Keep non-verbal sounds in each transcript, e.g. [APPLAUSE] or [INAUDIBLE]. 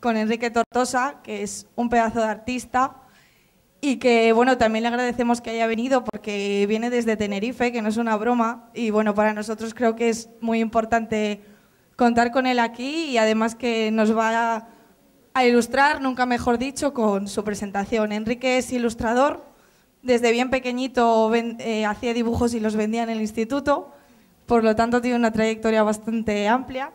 con, Enrique Tortosa, que es un pedazo de artista y que bueno, también le agradecemos que haya venido porque viene desde Tenerife, que no es una broma, y bueno, para nosotros creo que es muy importante contar con él aquí y además que nos va a, ilustrar, nunca mejor dicho, con su presentación. Enrique es ilustrador, desde bien pequeñito eh, hacía dibujos y los vendía en el instituto, por lo tanto tiene una trayectoria bastante amplia.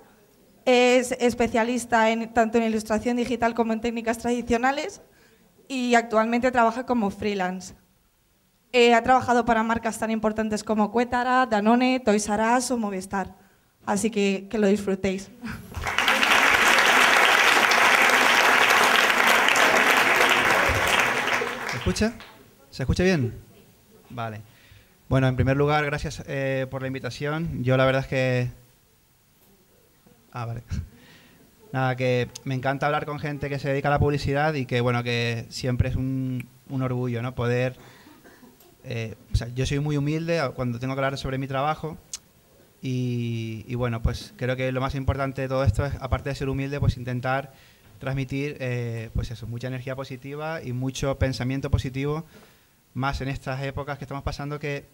Es especialista en, tanto en ilustración digital como en técnicas tradicionales y actualmente trabaja como freelance. Eh, ha trabajado para marcas tan importantes como Cuétara, Danone, Toys R Us o Movistar. Así que que lo disfrutéis. ¿Se escucha? ¿Se escucha bien? Vale. Bueno, en primer lugar, gracias eh, por la invitación. Yo la verdad es que... Ah, vale. Nada, que me encanta hablar con gente que se dedica a la publicidad y que, bueno, que siempre es un, un orgullo, ¿no? Poder... eh, o sea, yo soy muy humilde cuando tengo que hablar sobre mi trabajo y, y, bueno, pues creo que lo más importante de todo esto es, aparte de ser humilde, pues intentar transmitir, eh, pues eso, mucha energía positiva y mucho pensamiento positivo, más en estas épocas que estamos pasando que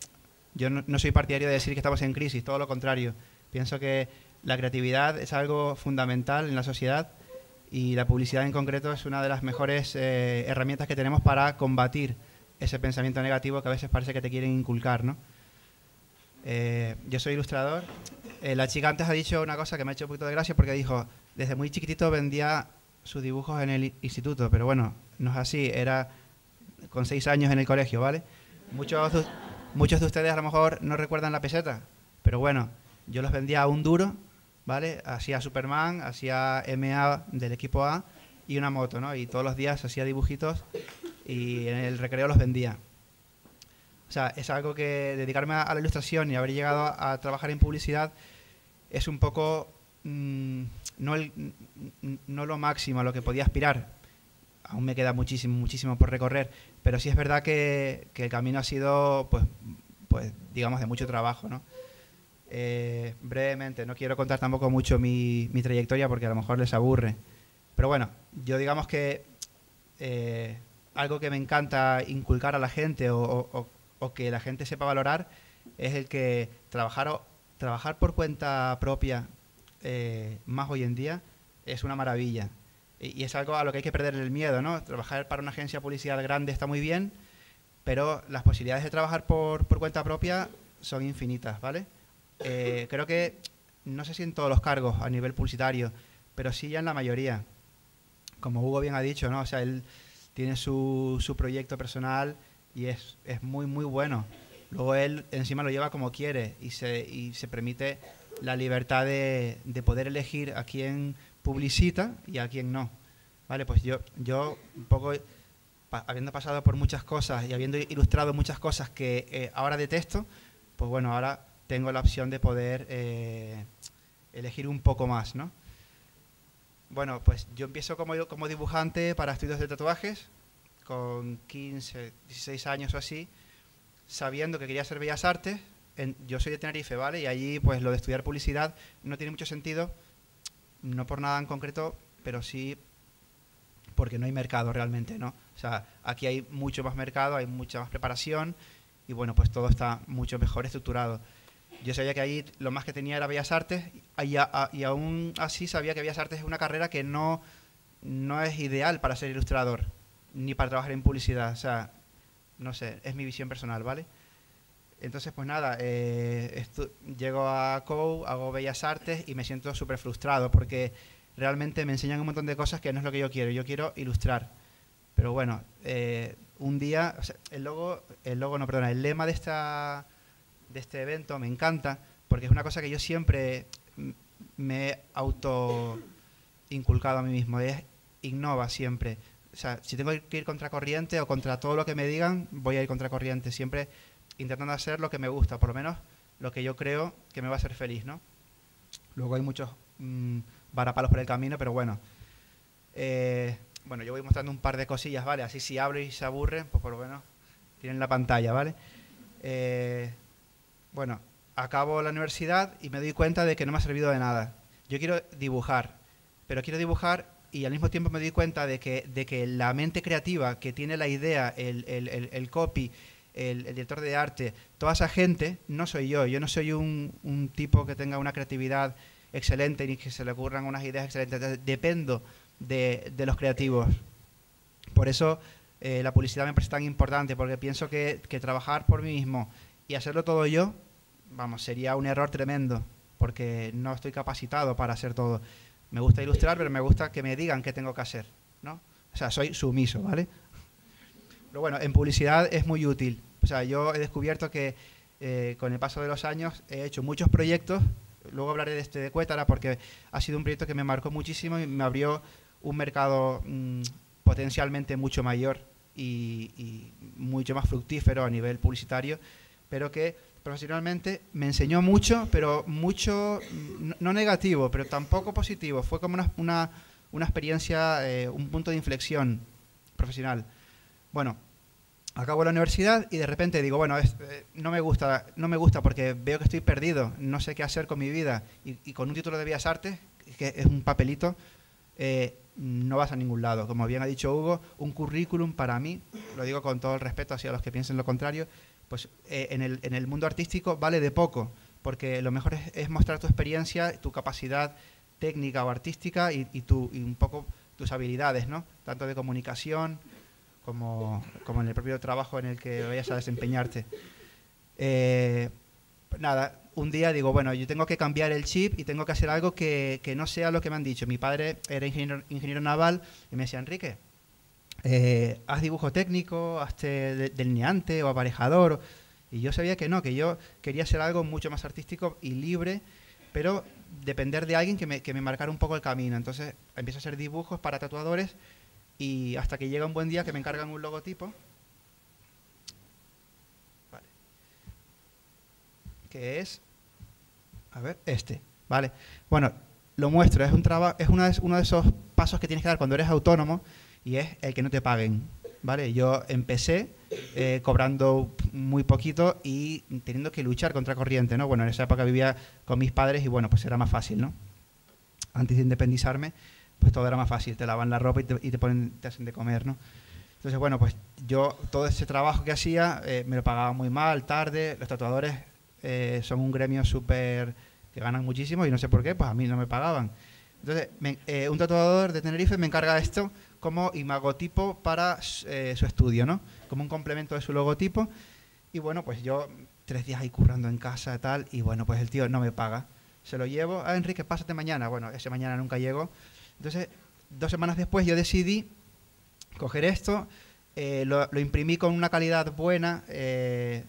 yo no, no soy partidario de decir que estamos en crisis, todo lo contrario. Pienso que la creatividad es algo fundamental en la sociedad y la publicidad en concreto es una de las mejores eh, herramientas que tenemos para combatir ese pensamiento negativo que a veces parece que te quieren inculcar, ¿no? Eh, yo soy ilustrador. Eh, la chica antes ha dicho una cosa que me ha hecho un poquito de gracia porque dijo, desde muy chiquitito vendía sus dibujos en el instituto, pero bueno, no es así, era con seis años en el colegio, ¿vale? Muchos, de- muchos de ustedes a lo mejor no recuerdan la peseta, pero bueno, yo los vendía a un duro, ¿vale? Hacía Superman, hacía MA del equipo A y una moto, ¿no? Y todos los días hacía dibujitos y en el recreo los vendía. O sea, es algo que dedicarme a, la ilustración y haber llegado a, trabajar en publicidad es un poco mm, no, el- n- no lo máximo a lo que podía aspirar. Aún me queda muchísimo, muchísimo por recorrer, pero sí es verdad que, que el camino ha sido, pues, pues, digamos, de mucho trabajo, ¿no? Eh, brevemente, no quiero contar tampoco mucho mi, trayectoria porque a lo mejor les aburre. Pero bueno, yo digamos que eh, algo que me encanta inculcar a la gente o, que la gente sepa valorar es el que trabajar, trabajar por cuenta propia eh, más hoy en día es una maravilla. Y, es algo a lo que hay que perder el miedo, ¿no? Trabajar para una agencia publicidad grande está muy bien, pero las posibilidades de trabajar por, por cuenta propia son infinitas, ¿vale? Eh, creo que, no sé si en todos los cargos a nivel publicitario, pero sí ya en la mayoría. Como Hugo bien ha dicho, ¿no? O sea, él tiene su, su proyecto personal y es, es muy, muy bueno. Luego él encima lo lleva como quiere y se, y se permite la libertad de, de poder elegir a quién publicita y a quién no. Vale, pues yo, yo un poco, pa- habiendo pasado por muchas cosas y habiendo ilustrado muchas cosas que eh, ahora detesto, pues bueno, ahora tengo la opción de poder eh, elegir un poco más, ¿no? Bueno, pues yo empiezo como, como dibujante para estudios de tatuajes, con 15, 16 años o así, sabiendo que quería hacer bellas artes. En- yo soy de Tenerife, ¿vale? Y allí, pues lo de estudiar publicidad no tiene mucho sentido, no por nada en concreto, pero sí porque no hay mercado realmente, ¿no? O sea, aquí hay mucho más mercado, hay mucha más preparación y bueno, pues todo está mucho mejor estructurado. Yo sabía que ahí lo más que tenía era Bellas Artes y, a- a- y aún así sabía que Bellas Artes es una carrera que no, no es ideal para ser ilustrador ni para trabajar en publicidad. O sea, no sé, es mi visión personal, ¿vale? Entonces, pues nada, eh, llego a COU, hago Bellas Artes y me siento súper frustrado porque realmente me enseñan un montón de cosas que no es lo que yo quiero. Yo quiero ilustrar. Pero bueno, eh, un día, o sea, el logo, el logo no, perdona, el lema de esta de este evento me encanta porque es una cosa que yo siempre me he auto inculcado a mí mismo, es innova siempre. O sea, si tengo que ir contra corriente o contra todo lo que me digan, voy a ir contra corriente, siempre intentando hacer lo que me gusta, por lo menos lo que yo creo que me va a hacer feliz, ¿no? Luego hay muchos mm, varapalos por el camino, pero bueno. Eh, bueno, yo voy mostrando un par de cosillas, ¿vale? Así si hablo y se aburren, pues por lo menos tienen la pantalla, ¿vale? Eh, bueno, acabo la universidad y me doy cuenta de que no me ha servido de nada. Yo quiero dibujar, pero quiero dibujar y al mismo tiempo me di cuenta de que, de que la mente creativa que tiene la idea, el, copy, el, director de arte, toda esa gente, no soy yo. Yo no soy un, tipo que tenga una creatividad excelente ni que se le ocurran unas ideas excelentes. Dependo de, los creativos. Por eso eh, la publicidad me parece tan importante, porque pienso que, que trabajar por mí mismo y hacerlo todo yo, vamos, sería un error tremendo, porque no estoy capacitado para hacer todo me gusta ilustrar, pero me gusta que me digan qué tengo que hacer, ¿no? O sea, soy sumiso, ¿vale? Pero bueno, en publicidad es muy útil. O sea, yo he descubierto que eh, con el paso de los años he hecho muchos proyectos. Luego hablaré de este de Cuétara porque ha sido un proyecto que me marcó muchísimo y me abrió un mercado mm, potencialmente mucho mayor y, y, mucho más fructífero a nivel publicitario, pero que profesionalmente me enseñó mucho, pero mucho, no negativo, pero tampoco positivo. Fue como una, una, una experiencia, eh, un punto de inflexión profesional. Bueno, acabo la universidad y de repente digo, bueno, eh, no me gusta, no me gusta porque veo que estoy perdido, no sé qué hacer con mi vida y, con un título de Bellas Artes, que es un papelito, eh, no vas a ningún lado. Como bien ha dicho Hugo, un currículum para mí, lo digo con todo el respeto hacia los que piensen lo contrario, pues eh, en, el, en, el, mundo artístico vale de poco, porque lo mejor es, mostrar tu experiencia, tu capacidad técnica o artística y, tu, y, un poco tus habilidades, ¿no? Tanto de comunicación como, como, en el propio trabajo en el que vayas a desempeñarte. Eh, nada, un día digo, bueno, yo tengo que cambiar el chip y tengo que hacer algo que, que no sea lo que me han dicho. Mi padre era ingeniero, ingeniero naval y me decía, Enrique, eh, haz dibujo técnico, hazte delineante o aparejador. Y yo sabía que no, que yo quería hacer algo mucho más artístico y libre, pero depender de alguien que me, que me marcara un poco el camino. Entonces empiezo a hacer dibujos para tatuadores y hasta que llega un buen día que me encargan un logotipo. Vale. Que es, a ver, este. Vale. Bueno, lo muestro, es, un es uno de esos pasos que tienes que dar cuando eres autónomo y es el que no te paguen. ¿vale? Yo empecé eh, cobrando muy poquito y teniendo que luchar contra corriente, ¿no? Bueno, en esa época vivía con mis padres y bueno, pues era más fácil, ¿no? Antes de independizarme, pues todo era más fácil, te lavan la ropa y te, ponen, te hacen de comer, ¿no? Entonces, bueno, pues yo todo ese trabajo que hacía eh, me lo pagaba muy mal, tarde, los tatuadores eh, son un gremio súper que ganan muchísimo y no sé por qué, pues a mí no me pagaban. Entonces, un tatuador de Tenerife me encarga esto como imagotipo para eh, su estudio, ¿no? Como un complemento de su logotipo. Y bueno, pues yo tres días ahí currando en casa y tal, y bueno, pues el tío no me paga. Se lo llevo, ah, Enrique, pásate mañana. Bueno, ese mañana nunca llegó. Entonces, dos semanas después yo decidí coger esto, eh, lo, imprimí con una calidad buena eh,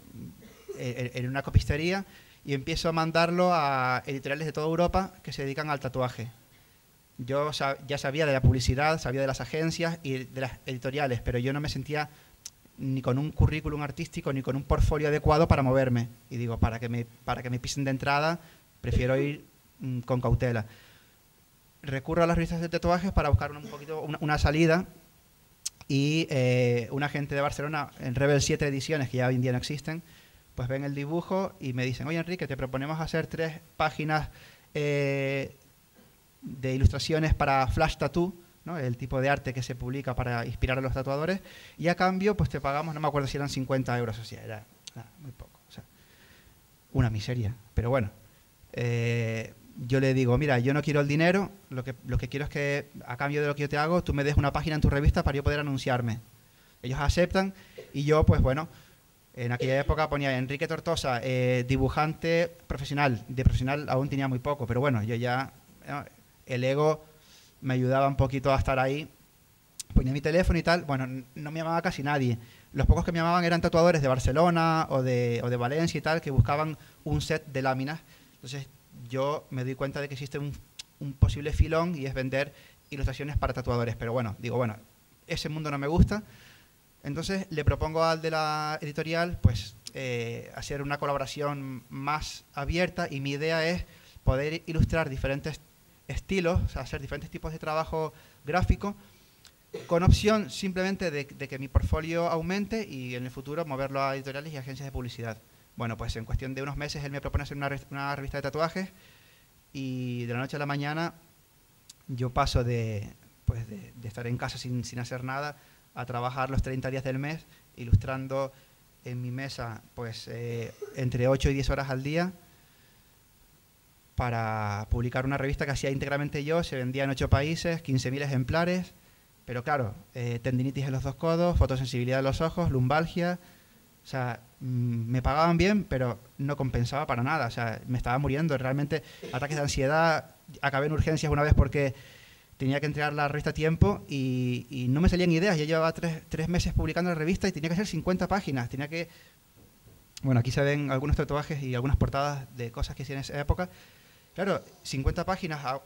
en una copistería y empiezo a mandarlo a editoriales de toda Europa que se dedican al tatuaje yo ya sabía de la publicidad, sabía de las agencias y de las editoriales, pero yo no me sentía ni con un currículum artístico ni con un portfolio adecuado para moverme. Y digo, para que me, para que me pisen de entrada, prefiero ir mm, con cautela. Recurro a las revistas de tatuajes para buscar un poquito una, salida y eh, un agente de Barcelona, en Rebel 7 ediciones, que ya hoy en día no existen, pues ven el dibujo y me dicen, oye Enrique, te proponemos hacer tres páginas eh, de ilustraciones para Flash Tattoo, ¿no? el tipo de arte que se publica para inspirar a los tatuadores, y a cambio pues te pagamos, no me acuerdo si eran 50 euros, o sea, era muy poco, una miseria, pero bueno. Eh, yo le digo, mira, yo no quiero el dinero, lo que, lo que quiero es que a cambio de lo que yo te hago, tú me des una página en tu revista para yo poder anunciarme. Ellos aceptan y yo, pues bueno, en aquella época ponía Enrique Tortosa, eh, dibujante profesional. De profesional aún tenía muy poco, pero bueno, yo ya el ego me ayudaba un poquito a estar ahí. Ponía mi teléfono y tal. Bueno, no me llamaba casi nadie. Los pocos que me llamaban eran tatuadores de Barcelona o de, o de Valencia y tal, que buscaban un set de láminas. Entonces yo me doy cuenta de que existe un, posible filón y es vender ilustraciones para tatuadores. Pero bueno, digo, bueno, ese mundo no me gusta. Entonces le propongo al de la editorial, pues, eh, hacer una colaboración más abierta y mi idea es poder ilustrar diferentes estilos, hacer diferentes tipos de trabajo gráfico, con opción simplemente de, que mi portfolio aumente y en el futuro moverlo a editoriales y agencias de publicidad. Bueno, pues en cuestión de unos meses él me propone hacer una, una revista de tatuajes y de la noche a la mañana yo paso de, de estar en casa sin, sin hacer nada a trabajar los 30 días del mes ilustrando en mi mesa pues eh, entre 8 y 10 horas al día para publicar una revista que hacía íntegramente yo, se vendía en 8 países, 15.000 ejemplares, pero claro, eh, tendinitis en los dos codos, fotosensibilidad de los ojos, lumbalgia, o sea, mm, me pagaban bien, pero no compensaba para nada, o sea, me estaba muriendo, realmente ataques de ansiedad, acabé en urgencias una vez porque tenía que entregar la revista a tiempo y, no me salían ideas. Yo llevaba tres, meses publicando la revista y tenía que hacer 50 páginas. Tenía que. Bueno, aquí se ven algunos tatuajes y algunas portadas de cosas que hice en esa época. Claro, 50 páginas a,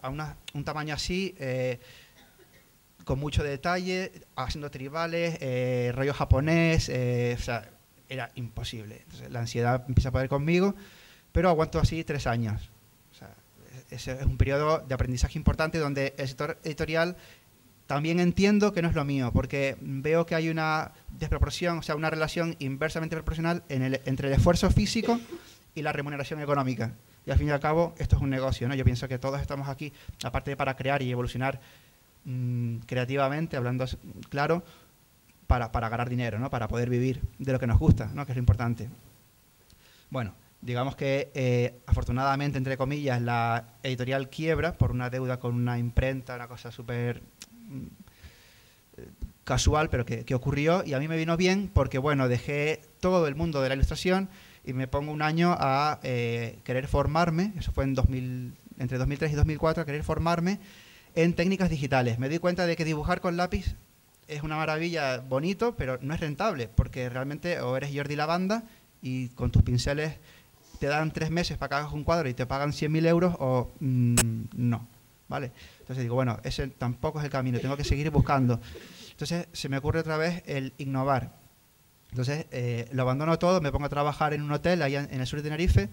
un tamaño así, eh, con mucho detalle, haciendo tribales, eh, rollo japonés, eh, o sea, era imposible. Entonces, la ansiedad empieza a poder conmigo, pero aguanto así tres años es, es un periodo de aprendizaje importante donde el sector editorial también entiendo que no es lo mío, porque veo que hay una desproporción, o sea, una relación inversamente proporcional en el, entre el esfuerzo físico y la remuneración económica. Y al fin y al cabo, esto es un negocio, ¿no? Yo pienso que todos estamos aquí, aparte de para crear y evolucionar mm, creativamente, hablando claro, para, para ganar dinero, ¿no? Para poder vivir de lo que nos gusta, ¿no? Que es lo importante. Bueno, digamos que eh, afortunadamente, entre comillas, la editorial quiebra por una deuda con una imprenta, una cosa súper mm, casual, pero que, ocurrió y a mí me vino bien porque, bueno, dejé todo el mundo de la ilustración y me pongo un año a eh, querer formarme, eso fue en 2000, entre 2003 y 2004, a querer formarme en técnicas digitales. Me di cuenta de que dibujar con lápiz es una maravilla, bonito, pero no es rentable, porque realmente o eres Jordi Lavanda y con tus pinceles te dan tres meses para que hagas un cuadro y te pagan 100.000 euros o mm, no, ¿vale? Entonces digo, bueno, ese tampoco es el camino, tengo que seguir buscando. Entonces se me ocurre otra vez el innovar. Entonces eh, lo abandono todo, me pongo a trabajar en un hotel allá en el sur de Tenerife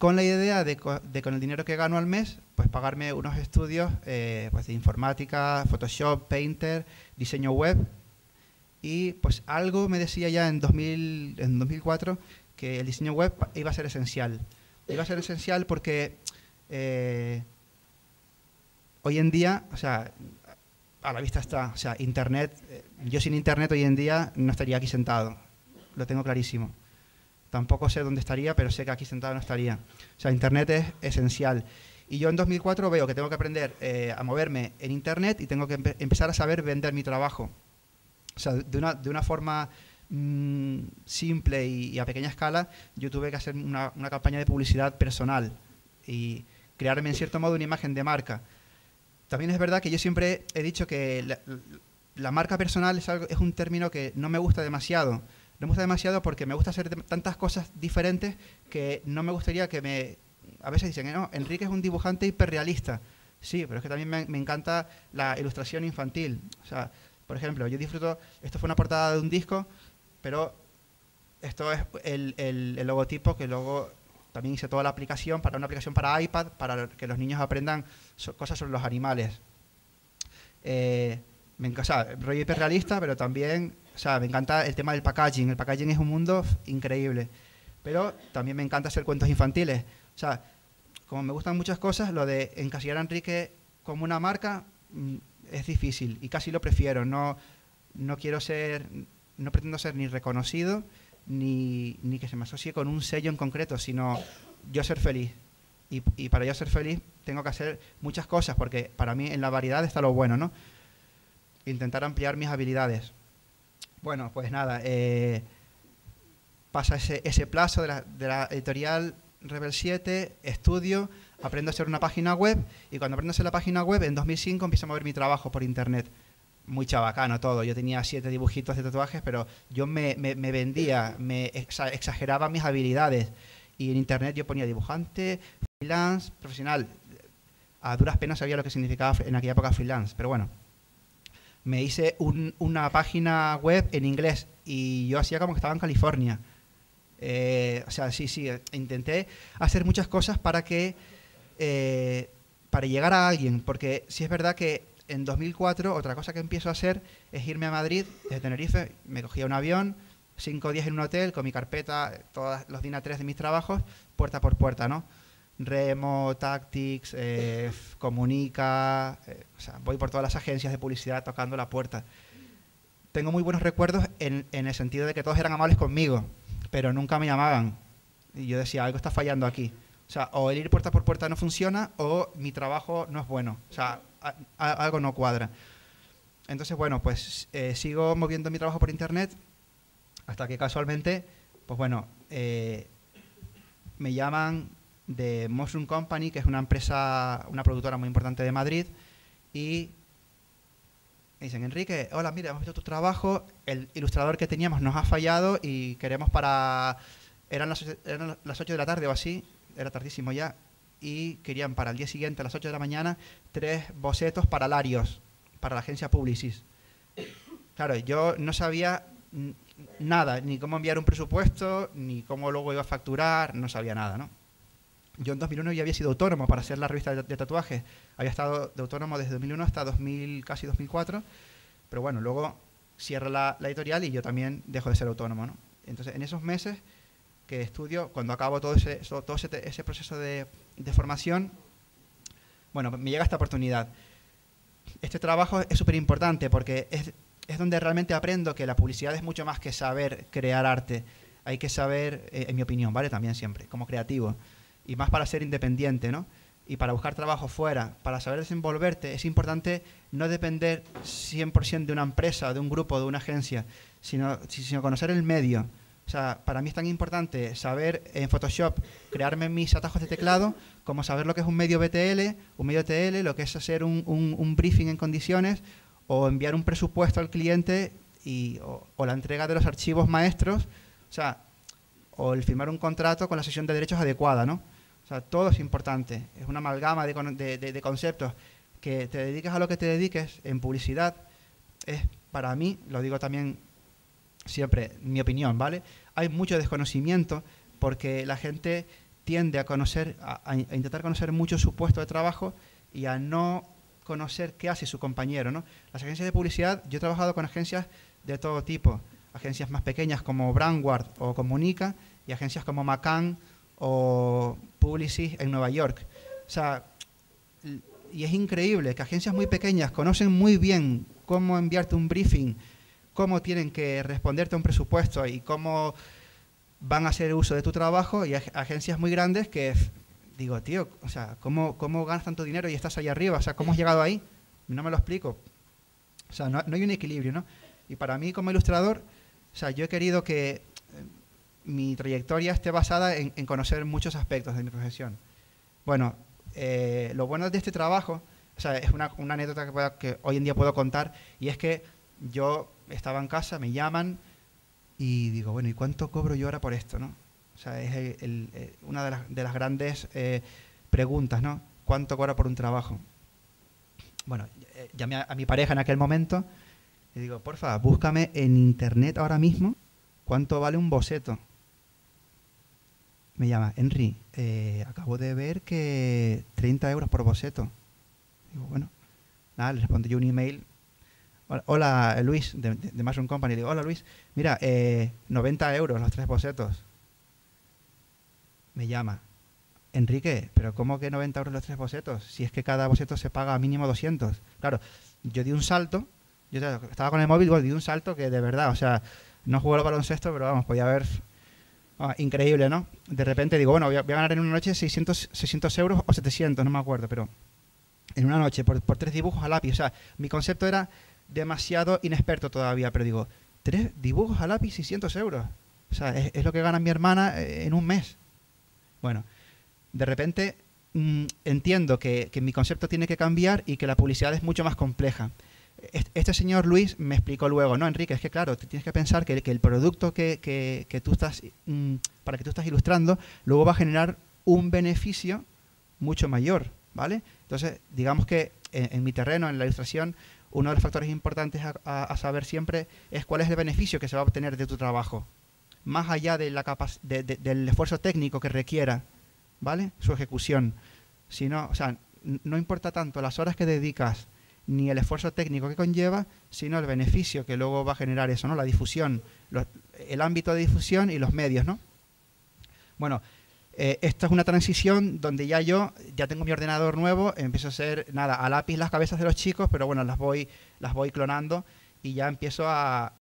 con la idea de, con el dinero que gano al mes, pues pagarme unos estudios eh, pues de informática, Photoshop, Painter, diseño web. Y pues algo me decía ya en, 2000, en 2004 que el diseño web iba a ser esencial. Iba a ser esencial porque eh, hoy en día, o sea, a la vista está, o sea, Internet, eh, yo sin Internet hoy en día no estaría aquí sentado, lo tengo clarísimo. Tampoco sé dónde estaría, pero sé que aquí sentado no estaría. O sea, Internet es esencial. Y yo en 2004 veo que tengo que aprender eh, a moverme en Internet y tengo que empezar a saber vender mi trabajo. O sea, de una, de una forma Mm, simple y, a pequeña escala, yo tuve que hacer una, campaña de publicidad personal y crearme en cierto modo una imagen de marca. También es verdad que yo siempre he dicho que la, marca personal es, algo, es un término que no me gusta demasiado. No me gusta demasiado porque me gusta hacer tantas cosas diferentes que no me gustaría que me... A veces dicen, no, Enrique es un dibujante hiperrealista. Sí, pero es que también me, encanta la ilustración infantil. O sea, por ejemplo, yo disfruto, esto fue una portada de un disco pero esto es el, logotipo que luego también hice toda la aplicación para una aplicación para iPad para que los niños aprendan cosas sobre los animales. Eh, me encanta, rollo hiperrealista, pero también, o sea, me encanta el tema del packaging. El packaging es un mundo increíble. Pero también me encanta hacer cuentos infantiles. O sea, como me gustan muchas cosas, lo de encasillar a Enrique como una marca mm, es difícil y casi lo prefiero. No, no quiero ser no pretendo ser ni reconocido ni, que se me asocie con un sello en concreto, sino yo ser feliz. Y, para yo ser feliz tengo que hacer muchas cosas, porque para mí en la variedad está lo bueno, ¿no? Intentar ampliar mis habilidades. Bueno, pues nada, eh, pasa ese, ese plazo de la, de la editorial Rebel 7, estudio, aprendo a hacer una página web y cuando aprendo a hacer la página web, en 2005 empiezo a mover mi trabajo por internet muy chabacano todo. Yo tenía siete dibujitos de tatuajes, pero yo me, vendía, me exageraba mis habilidades. Y en internet yo ponía dibujante, freelance, profesional. A duras penas sabía lo que significaba en aquella época freelance, pero bueno. Me hice una página web en inglés y yo hacía como que estaba en California. Eh, o sea, sí, sí, intenté hacer muchas cosas para que, eh, para llegar a alguien, porque sí es verdad que en 2004 otra cosa que empiezo a hacer es irme a Madrid, desde Tenerife, me cogía un avión, cinco días en un hotel con mi carpeta, todos los DIN A3 de mis trabajos, puerta por puerta, ¿no? Remo, Tactics, eh, Comunica, eh, o sea, voy por todas las agencias de publicidad tocando la puerta. Tengo muy buenos recuerdos en, en el sentido de que todos eran amables conmigo, pero nunca me llamaban. Y yo decía, algo está fallando aquí. O sea, o el ir puerta por puerta no funciona o mi trabajo no es bueno. O sea, algo no cuadra. Entonces, bueno, pues eh, sigo moviendo mi trabajo por internet hasta que casualmente, pues bueno, eh, me llaman de Mushroom Company, que es una empresa, una productora muy importante de Madrid, y me dicen, Enrique, hola, mira, hemos visto tu trabajo, el ilustrador que teníamos nos ha fallado y queremos para... Eran las, eran las 8 de la tarde o así, era tardísimo ya, y querían para el día siguiente, a las 8 de la mañana, tres bocetos paralarios para la agencia Publicis. Claro, yo no sabía nada, ni cómo enviar un presupuesto, ni cómo luego iba a facturar, no sabía nada, ¿no? Yo en 2001 ya había sido autónomo para hacer la revista de, tatuajes. Había estado de autónomo desde 2001 hasta 2000, casi 2004. Pero bueno, luego cierra la, editorial y yo también dejo de ser autónomo, ¿no? Entonces, en esos meses que estudio, cuando acabo todo ese, todo ese, proceso de, formación, bueno, me llega esta oportunidad. Este trabajo es súper importante porque es, es, donde realmente aprendo que la publicidad es mucho más que saber crear arte. Hay que saber, eh, en mi opinión, ¿vale? También siempre, como creativo. Y más para ser independiente, ¿no? Y para buscar trabajo fuera, para saber desenvolverte, es importante no depender 100% de una empresa, de un grupo, de una agencia, sino, sino conocer el medio o sea, para mí es tan importante saber en Photoshop crearme mis atajos de teclado como saber lo que es un medio BTL, un medio TL, lo que es hacer un, briefing en condiciones o enviar un presupuesto al cliente y, o, la entrega de los archivos maestros, o o el firmar un contrato con la sesión de derechos adecuada, ¿no? Todo es importante, es una amalgama de, de conceptos. Que te dediques a lo que te dediques en publicidad es, para mí, lo digo también siempre mi opinión, ¿vale? Hay mucho desconocimiento porque la gente tiende a conocer, a, intentar conocer mucho su puesto de trabajo y a no conocer qué hace su compañero. Las agencias de publicidad, yo he trabajado con agencias de todo tipo, agencias más pequeñas como Brandward o Comunica y agencias como Macan o Publicis en Nueva York. O sea, y es increíble que agencias muy pequeñas conocen muy bien cómo enviarte un briefing, cómo tienen que responderte a un presupuesto y cómo van a hacer uso de tu trabajo y agencias muy grandes que digo, tío, o sea, ¿cómo, ¿cómo ganas tanto dinero y estás ahí arriba? O sea, ¿cómo has llegado ahí? No me lo explico. O sea, no, hay un equilibrio, ¿no? Y para mí como ilustrador, o sea, yo he querido que mi trayectoria esté basada en, conocer muchos aspectos de mi profesión. Bueno, eh, lo bueno de este trabajo, o sea, es una, anécdota que, hoy en día puedo contar, y es que yo estaba en casa, me llaman y digo, bueno, ¿y cuánto cobro yo ahora por esto? ¿no? O sea, es una de las, de las grandes eh, preguntas, ¿no? ¿Cuánto cobro por un trabajo? Bueno, eh, llamé a, mi pareja en aquel momento y digo, porfa, búscame en internet ahora mismo cuánto vale un boceto. Me llama, Henry, eh, acabo de ver que 30 euros por boceto. Digo, bueno, nada, le respondo yo un email Hola, Luis, de, de Mushroom Company. digo, hola, Luis. Mira, 90 eh, euros los tres bocetos. Me llama. Enrique, pero ¿cómo que 90 euros los tres bocetos? Si es que cada boceto se paga mínimo 200. Claro, yo di un salto. Yo estaba con el móvil, di un salto que de verdad, o sea, no jugué al baloncesto, pero vamos, podía haber ah, increíble, ¿no? De repente digo, bueno, voy a, ganar en una noche 600, 600 euros o 700, no me acuerdo, pero en una noche por, tres dibujos a lápiz. O sea, mi concepto era demasiado inexperto todavía, pero digo, tres dibujos a lápiz, 600 euros. O sea, es, lo que gana mi hermana eh, en un mes. Bueno, de repente mm, entiendo que, mi concepto tiene que cambiar y que la publicidad es mucho más compleja. Este, señor Luis me explicó luego, no, Enrique, es que claro, tienes que pensar que, el producto que, tú estás, mm, para que tú estás ilustrando, luego va a generar un beneficio mucho mayor, ¿vale? Entonces, digamos que en mi terreno, en la ilustración, uno de los factores importantes a, saber siempre es cuál es el beneficio que se va a obtener de tu trabajo, más allá de la del esfuerzo técnico que requiera, ¿vale? Su ejecución. Sino, o sea, no importa tanto las horas que dedicas ni el esfuerzo técnico que conlleva, sino el beneficio que luego va a generar eso, ¿no? La difusión, el ámbito de difusión y los medios, ¿no? Bueno, eh, esta es una transición donde ya yo ya tengo mi ordenador nuevo, empiezo a hacer nada a lápiz las cabezas de los chicos, pero bueno, las voy las voy clonando y ya empiezo a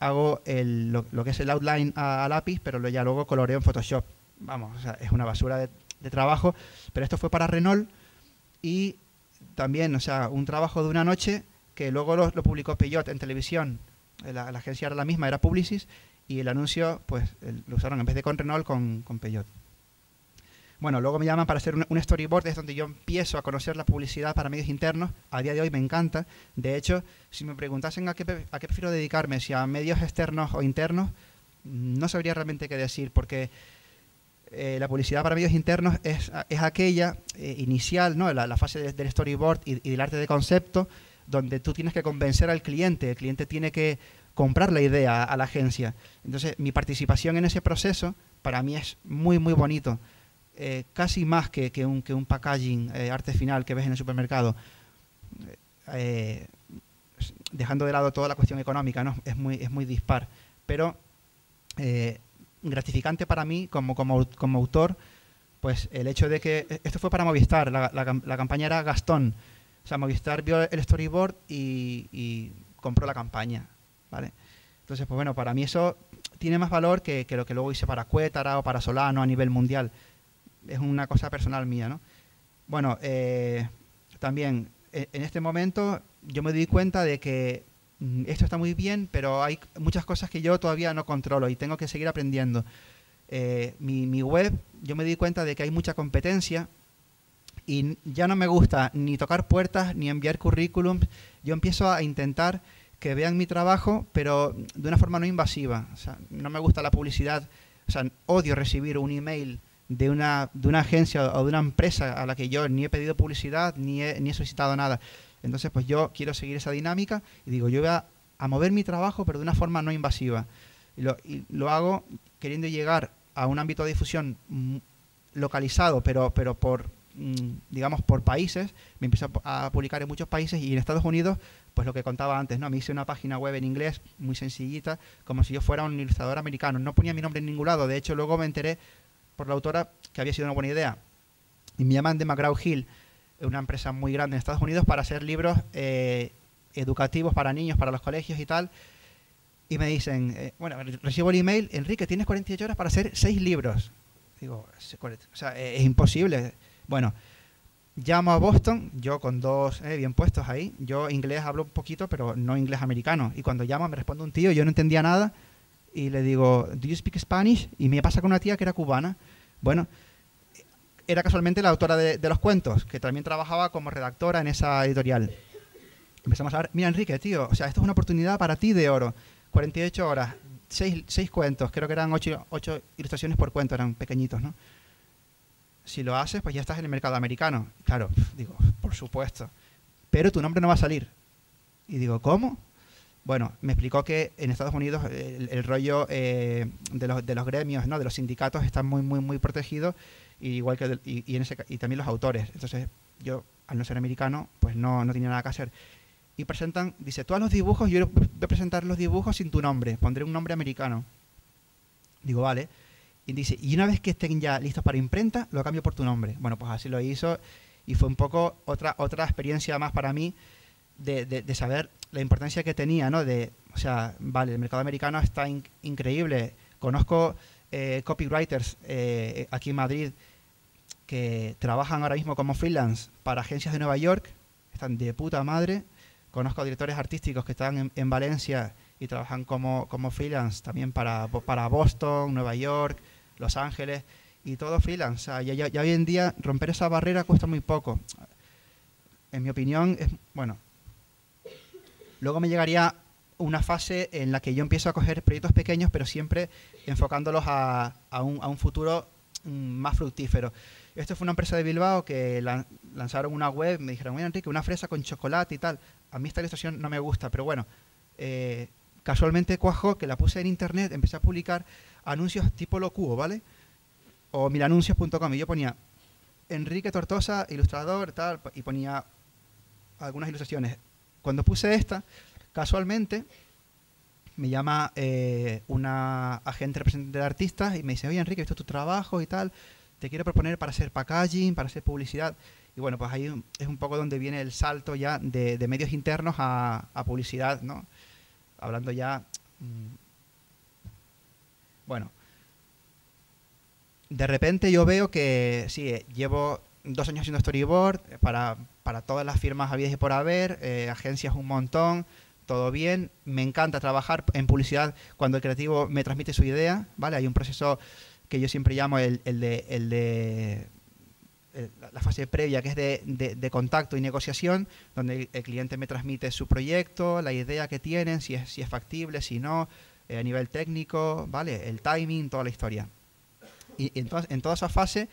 hago el, lo, que es el outline a, lápiz, pero ya luego coloreo en Photoshop. Vamos, es una basura de, trabajo, pero esto fue para Renault y también, o sea, un trabajo de una noche que luego lo, publicó Peugeot en televisión. La, agencia era la misma, era Publicis, y el anuncio, pues, lo usaron en vez de con Renault, con, con. Bueno, luego me llaman para hacer un, storyboard, es donde yo empiezo a conocer la publicidad para medios internos. A día de hoy me encanta. De hecho, si me preguntasen a qué, a qué prefiero dedicarme, si a medios externos o internos, no sabría realmente qué decir, porque eh, la publicidad para medios internos es, es aquella eh, inicial, ¿no? la, fase del storyboard y, y, del arte de concepto, donde tú tienes que convencer al cliente, el cliente tiene que comprar la idea a la agencia. Entonces, mi participación en ese proceso para mí es muy, muy bonito. Eh, casi más que, que, un, que un packaging, eh, arte final que ves en el supermercado, eh, dejando de lado toda la cuestión económica, ¿no? es, muy, es muy dispar. Pero gratificante para mí como, como, como, autor, pues el hecho de que esto fue para Movistar, la, la, campaña era Gastón. O sea, Movistar vio el storyboard y, compró la campaña. ¿vale? Entonces, pues bueno, para mí eso tiene más valor que, que, lo que luego hice para Cuétara o para Solano a nivel mundial es una cosa personal mía, ¿no? Bueno, eh, también e, en este momento yo me di cuenta de que esto está muy bien, pero hay muchas cosas que yo todavía no controlo y tengo que seguir aprendiendo. Eh, mi, web, yo me di cuenta de que hay mucha competencia y ya no me gusta ni tocar puertas ni enviar currículums. Yo empiezo a intentar que vean mi trabajo, pero de una forma no invasiva. No me gusta la publicidad. Odio recibir un email de una, de una agencia o de una empresa a la que yo ni he pedido publicidad ni ni he solicitado nada. Entonces, pues yo quiero seguir esa dinámica y digo, yo voy a, mover mi trabajo, pero de una forma no invasiva. Y lo, lo hago queriendo llegar a un ámbito de difusión mm, localizado, pero, pero por, mm, digamos, por países. Me empiezo a, publicar en muchos países y en Estados Unidos, pues lo que contaba antes, ¿no? Me hice una página web en inglés muy sencillita, como si yo fuera un ilustrador americano. No ponía mi nombre en ningún lado. De hecho, luego me enteré por la autora que había sido una buena idea. Y me llaman Hill, una empresa muy grande en Estados Unidos, para hacer libros eh, educativos para niños, para los colegios y tal. Y me dicen, eh, bueno, recibo el email, Enrique, tienes 48 horas para hacer seis libros. Digo, o sea, es, imposible. Bueno, llamo a Boston, yo con dos eh, bien puestos ahí. Yo inglés hablo un poquito, pero no inglés americano. Y cuando llamo me responde un tío, yo no entendía nada y le digo, ¿Do you speak Spanish? Y me pasa con una tía que era cubana. Bueno, era casualmente la autora de, los cuentos, que también trabajaba como redactora en esa editorial. Empezamos a ver, mira Enrique, tío, o sea, esto es una oportunidad para ti de oro. 48 horas, 6, cuentos, creo que eran 8, ilustraciones por cuento, eran pequeñitos, ¿no? Si lo haces, pues ya estás en el mercado americano. Claro, digo, por supuesto. Pero tu nombre no va a salir. Y digo, ¿cómo? Bueno, me explicó que en Estados Unidos el, rollo eh, de, los, de, los, gremios, ¿no? de los sindicatos, está muy, muy, muy protegido, y igual que y, en ese, y también los autores. Entonces, yo, al no ser americano, pues no, no tenía nada que hacer. Y presentan, dice, todos los dibujos, yo voy a presentar los dibujos sin tu nombre, pondré un nombre americano. Digo, vale. Y dice, y una vez que estén ya listos para imprenta, lo cambio por tu nombre. Bueno, pues así lo hizo y fue un poco otra, otra experiencia más para mí de, de, saber la importancia que tenía, ¿no? De, o sea, vale, el mercado americano está increíble. Conozco eh, copywriters eh, aquí en Madrid que trabajan ahora mismo como freelance para agencias de Nueva York, están de puta madre. Conozco directores artísticos que están en, Valencia y trabajan como, como freelance también para, para Boston, Nueva York, Los Ángeles y todo freelance. O sea, ya, ya hoy en día romper esa barrera cuesta muy poco. En mi opinión, es, bueno, Luego me llegaría una fase en la que yo empiezo a coger proyectos pequeños, pero siempre enfocándolos a, un, futuro mm, más fructífero. Esto fue una empresa de Bilbao que lanzaron una web, me dijeron, mira Enrique, una fresa con chocolate y tal. A mí esta ilustración no me gusta, pero bueno, eh, casualmente cuajo que la puse en internet, empecé a publicar anuncios tipo locuo, ¿vale? O milanuncios.com y yo ponía Enrique Tortosa, ilustrador, tal, y ponía algunas ilustraciones. Cuando puse esta, casualmente, me llama eh, una agente representante de artistas y me dice, oye Enrique, esto es tu trabajo y tal, te quiero proponer para hacer packaging, para hacer publicidad. Y bueno, pues ahí es un poco donde viene el salto ya de, medios internos a, publicidad, ¿no? Hablando ya... Mm, bueno, de repente yo veo que sí, eh, llevo dos años haciendo storyboard para, para todas las firmas habidas y por haber, eh, agencias un montón, todo bien. Me encanta trabajar en publicidad cuando el creativo me transmite su idea, ¿vale? Hay un proceso que yo siempre llamo el, de, el de la fase previa, que es de, contacto y negociación, donde el, cliente me transmite su proyecto, la idea que tienen, si es, si es factible, si no, eh, a nivel técnico, ¿vale? El timing, toda la historia. Y, en, en toda esa fase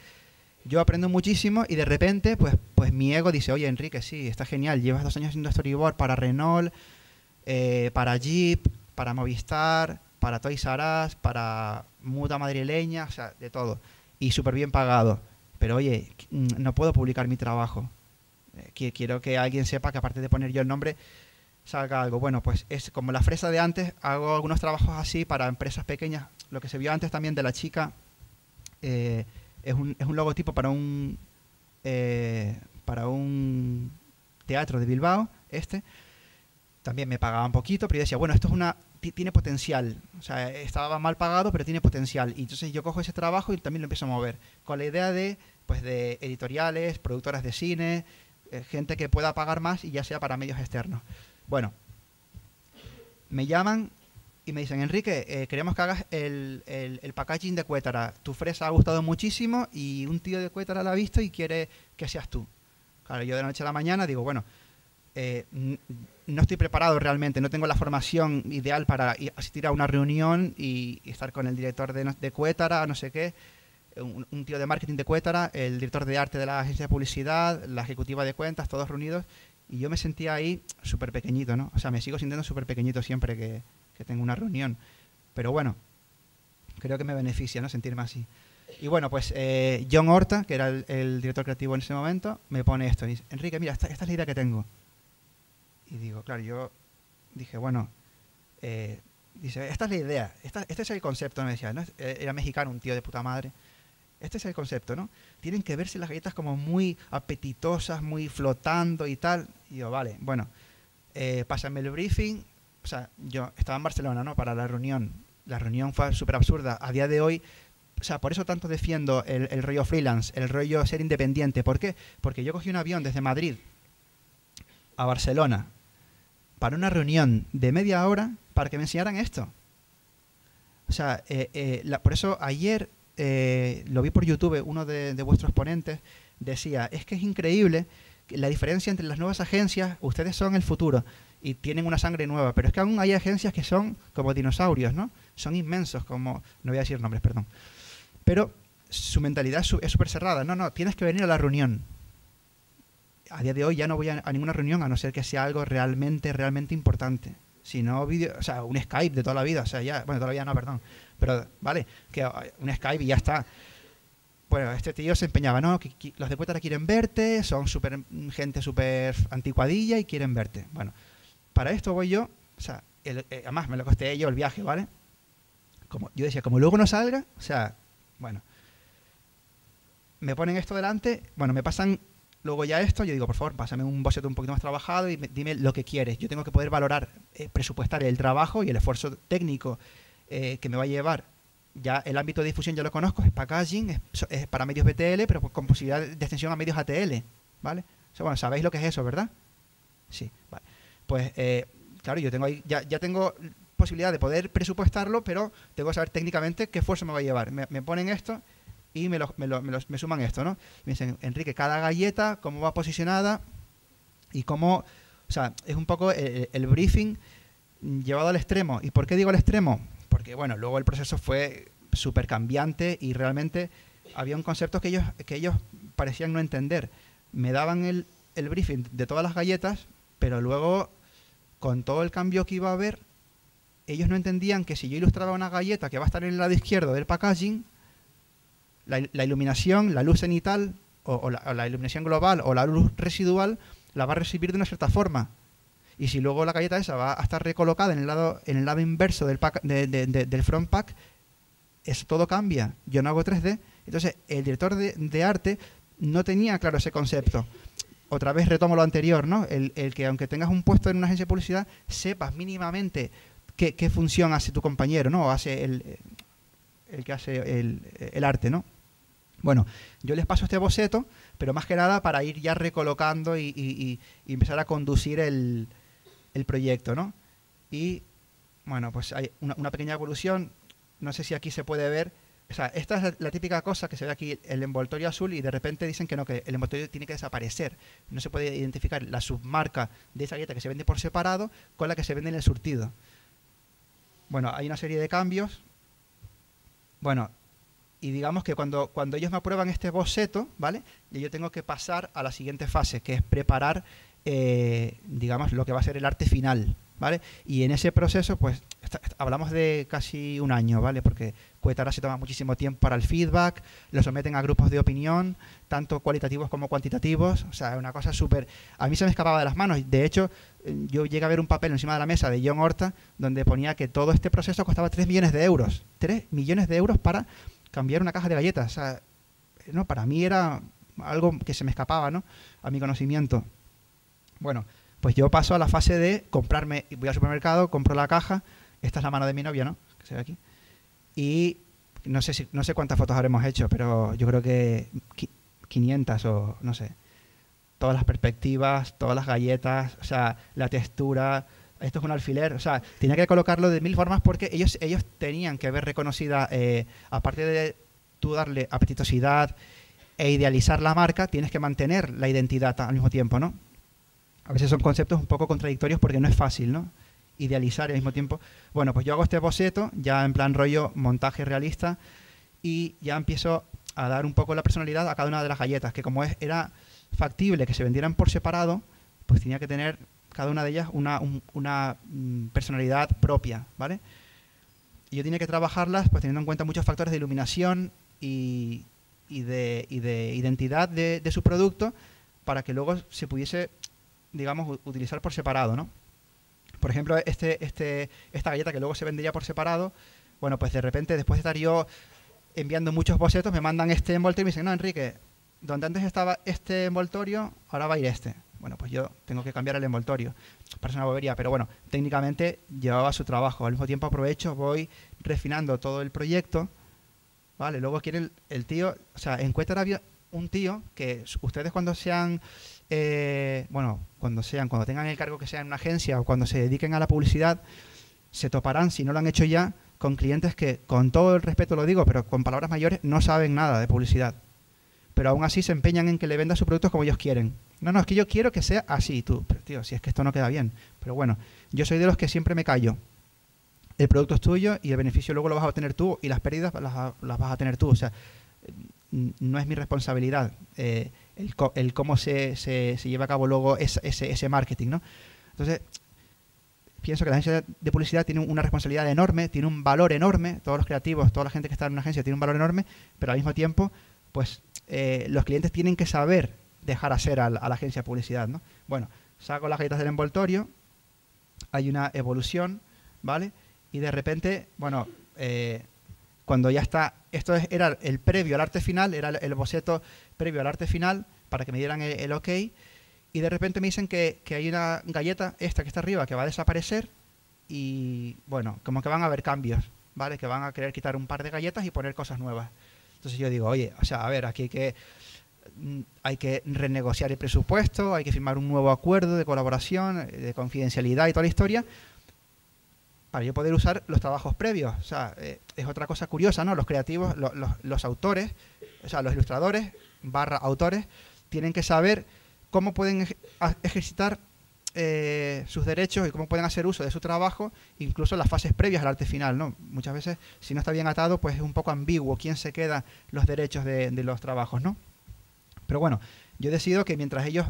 yo aprendo muchísimo y de repente, pues, pues mi ego dice, oye, Enrique, sí, está genial, llevas dos años haciendo storyboard para Renault, eh, para Jeep, para Movistar, para Toys R para Muta Madrileña, o sea, de todo. Y súper bien pagado. Pero oye, mm, no puedo publicar mi trabajo. Eh, quiero que alguien sepa que aparte de poner yo el nombre, salga algo. Bueno, pues es como la fresa de antes, hago algunos trabajos así para empresas pequeñas. Lo que se vio antes también de la chica eh, es, un, es un logotipo para un, para un teatro de Bilbao, este, también me pagaba un poquito, pero yo decía, bueno, esto es una tiene potencial. O sea, estaba mal pagado, pero tiene potencial. Y entonces yo cojo ese trabajo y también lo empiezo a mover. Con la idea de, pues, de editoriales, productoras de cine, eh, gente que pueda pagar más y ya sea para medios externos. Bueno, me llaman y me dicen, Enrique, eh, queremos que hagas el, el, packaging de Cuétara. Tu fresa ha gustado muchísimo y un tío de Cuétara la ha visto y quiere que seas tú. Claro, yo de la noche a la mañana digo, bueno, eh, no estoy preparado realmente, no tengo la formación ideal para asistir a una reunión y, estar con el director de, de Cuétara, no sé qué, un, tío de marketing de Cuétara, el director de arte de la agencia de publicidad, la ejecutiva de cuentas, todos reunidos, y yo me sentía ahí súper pequeñito, ¿no? O sea, me sigo sintiendo súper pequeñito siempre que, tengo una reunión. Pero bueno, creo que me beneficia, ¿no? Sentirme así. Y bueno, pues eh, John Horta, que era el, director creativo en ese momento, me pone esto. dice, Enrique, mira, esta, esta es la idea que tengo y digo, claro, yo dije, bueno, eh, dice, esta es la idea, este es el concepto, me decía, ¿no? Eh, era mexicano, un tío de puta madre. Este es el concepto, ¿no? Tienen que verse las galletas como muy apetitosas, muy flotando y tal. Y yo, vale, bueno, eh, pásame el briefing. O sea, yo estaba en Barcelona, ¿no? Para la reunión. La reunión fue súper absurda. A día de hoy, o sea, por eso tanto defiendo el rollo freelance, el rollo ser independiente. ¿Por qué? Porque yo cogí un avión desde Madrid a Barcelona para una reunión de media hora para que me enseñaran esto. O sea, eh, eh, por eso ayer eh, lo vi por YouTube, uno de, vuestros ponentes decía, es que es increíble la diferencia entre las nuevas agencias, ustedes son el futuro y tienen una sangre nueva, pero es que aún hay agencias que son como dinosaurios, ¿no? Son inmensos, como, no voy a decir nombres, perdón. Pero su mentalidad es súper cerrada, no, no, tienes que venir a la reunión, a día de hoy ya no voy a, ninguna reunión a no ser que sea algo realmente, realmente importante. Si no, video, o sea, un Skype de toda la vida, o sea, ya, bueno, todavía no, perdón, pero vale, que un Skype y ya está. Bueno, este tío se empeñaba, ¿no? Los de Cuétara quieren verte, son super, gente súper anticuadilla y quieren verte. Bueno, para esto voy yo, o sea, eh, además me lo costé yo el viaje, ¿vale? Como, yo decía, como luego no salga, o sea, bueno, me ponen esto delante, bueno, me pasan Luego ya esto, yo digo, por favor, pásame un boceto un poquito más trabajado y dime lo que quieres. Yo tengo que poder valorar, eh, presupuestar el trabajo y el esfuerzo técnico eh, que me va a llevar. Ya el ámbito de difusión ya lo conozco, es packaging, es, para medios BTL, pero con posibilidad de extensión a medios ATL, ¿vale? O sea, bueno, sabéis lo que es eso, ¿verdad? Sí, vale. Pues, eh, claro, yo tengo ahí, ya, ya tengo posibilidad de poder presupuestarlo, pero tengo que saber técnicamente qué esfuerzo me va a llevar. Me ponen esto y me, me, me, suman esto, ¿no? Me dicen, Enrique, cada galleta, cómo va posicionada y cómo, o sea, es un poco el, briefing llevado al extremo. ¿Y por qué digo al extremo? Porque, bueno, luego el proceso fue súper cambiante y realmente había un concepto que ellos, que ellos parecían no entender. Me daban el, el briefing de todas las galletas, pero luego, con todo el cambio que iba a haber, ellos no entendían que si yo ilustraba una galleta que va a estar en el lado izquierdo del packaging, la, iluminación, la luz cenital o, la, iluminación global o la luz residual la va a recibir de una cierta forma. Y si luego la galleta esa va a estar recolocada en el lado, en el lado inverso del, pack, del front pack, eso todo cambia. Yo no hago 3D. Entonces, el director de, arte no tenía claro ese concepto. Otra vez retomo lo anterior, ¿no? El, que aunque tengas un puesto en una agencia de publicidad, sepas mínimamente qué, qué función hace tu compañero, ¿no? O hace el, el que hace el, el arte, ¿no? Bueno, yo les paso este boceto, pero más que nada para ir ya recolocando y, empezar a conducir el, proyecto, ¿no? Y bueno, pues hay una, pequeña evolución. No sé si aquí se puede ver. O sea, esta es la, típica cosa que se ve aquí, el envoltorio azul, y de repente dicen que no, que el envoltorio tiene que desaparecer. No se puede identificar la submarca de esa galleta que se vende por separado con la que se vende en el surtido. Bueno, hay una serie de cambios. Bueno, y digamos que cuando, cuando ellos me aprueban este boceto, ¿vale? Yo tengo que pasar a la siguiente fase, que es preparar, eh, digamos, lo que va a ser el arte final, ¿vale? Y en ese proceso, pues, hablamos de casi un año, ¿vale? Porque Cuetara se toma muchísimo tiempo para el feedback, lo someten a grupos de opinión, tanto cualitativos como cuantitativos, o sea, es una cosa súper... A mí se me escapaba de las manos, de hecho, yo llegué a ver un papel encima de la mesa de John Horta donde ponía que todo este proceso costaba 3 millones de euros. 3 millones de euros para cambiar una caja de galletas. O sea, no, para mí era algo que se me escapaba, ¿no? A mi conocimiento. Bueno, pues yo paso a la fase de comprarme, voy al supermercado, compro la caja, esta es la mano de mi novia, ¿no? Que se ve aquí. Y no sé, si, no sé cuántas fotos habremos hecho, pero yo creo que 500 o no sé. Todas las perspectivas, todas las galletas, o sea, la textura, esto es un alfiler, o sea, tenía que colocarlo de mil formas porque ellos, ellos tenían que ver reconocida, eh, aparte de tú darle apetitosidad e idealizar la marca, tienes que mantener la identidad al mismo tiempo, ¿no? A veces son conceptos un poco contradictorios porque no es fácil, ¿no? Idealizar y al mismo tiempo. Bueno, pues yo hago este boceto, ya en plan rollo montaje realista, y ya empiezo a dar un poco la personalidad a cada una de las galletas, que como es, era factible que se vendieran por separado, pues tenía que tener cada una de ellas una, una mm, personalidad propia, ¿vale? Y yo tenía que trabajarlas pues teniendo en cuenta muchos factores de iluminación y, y, de, y de, identidad de, de, su producto para que luego se pudiese, digamos, utilizar por separado, ¿no? Por ejemplo, este, este, esta galleta que luego se vendía por separado, bueno, pues de repente después de estar yo enviando muchos bocetos, me mandan este envoltorio y me dicen, no, Enrique, donde antes estaba este envoltorio, ahora va a ir este bueno, pues yo tengo que cambiar el envoltorio. Parece una bobería, pero bueno, técnicamente llevaba su trabajo. Al mismo tiempo aprovecho, voy refinando todo el proyecto, ¿vale? Luego quiere el, tío, o sea, en había un tío que ustedes cuando sean, eh, bueno, cuando sean, cuando tengan el cargo que sea en una agencia o cuando se dediquen a la publicidad, se toparán, si no lo han hecho ya, con clientes que, con todo el respeto lo digo, pero con palabras mayores, no saben nada de publicidad. Pero aún así se empeñan en que le venda sus productos como ellos quieren. No, no, es que yo quiero que sea así, tú. Pero, tío, si es que esto no queda bien. Pero bueno, yo soy de los que siempre me callo. El producto es tuyo y el beneficio luego lo vas a obtener tú y las pérdidas las, vas a tener tú. O sea, no es mi responsabilidad eh, el, cómo se, se, lleva a cabo luego ese, ese, marketing, ¿no? Entonces, pienso que la agencia de publicidad tiene una responsabilidad enorme, tiene un valor enorme, todos los creativos, toda la gente que está en una agencia tiene un valor enorme, pero al mismo tiempo, pues eh, los clientes tienen que saber dejar hacer a la, agencia de publicidad, ¿no? Bueno, saco las galletas del envoltorio, hay una evolución, ¿vale? Y de repente, bueno, eh, cuando ya está, esto era el previo al arte final, era el, boceto previo al arte final, para que me dieran el, ok, y de repente me dicen que, que, hay una galleta, esta que está arriba, que va a desaparecer, y bueno, como que van a haber cambios, ¿vale? Que van a querer quitar un par de galletas y poner cosas nuevas. Entonces yo digo, oye, o sea, a ver, aquí hay que Mm, hay que renegociar el presupuesto, hay que firmar un nuevo acuerdo de colaboración, eh, de confidencialidad y toda la historia, para yo poder usar los trabajos previos. O sea, eh, es otra cosa curiosa, ¿no? Los creativos, los autores, o sea, los ilustradores barra autores, tienen que saber cómo pueden ejercitar eh, sus derechos y cómo pueden hacer uso de su trabajo, incluso las fases previas al arte final, ¿no? Muchas veces, si no está bien atado, pues es un poco ambiguo quién se queda los derechos de, los trabajos, ¿no? Pero bueno, yo decido que mientras ellos,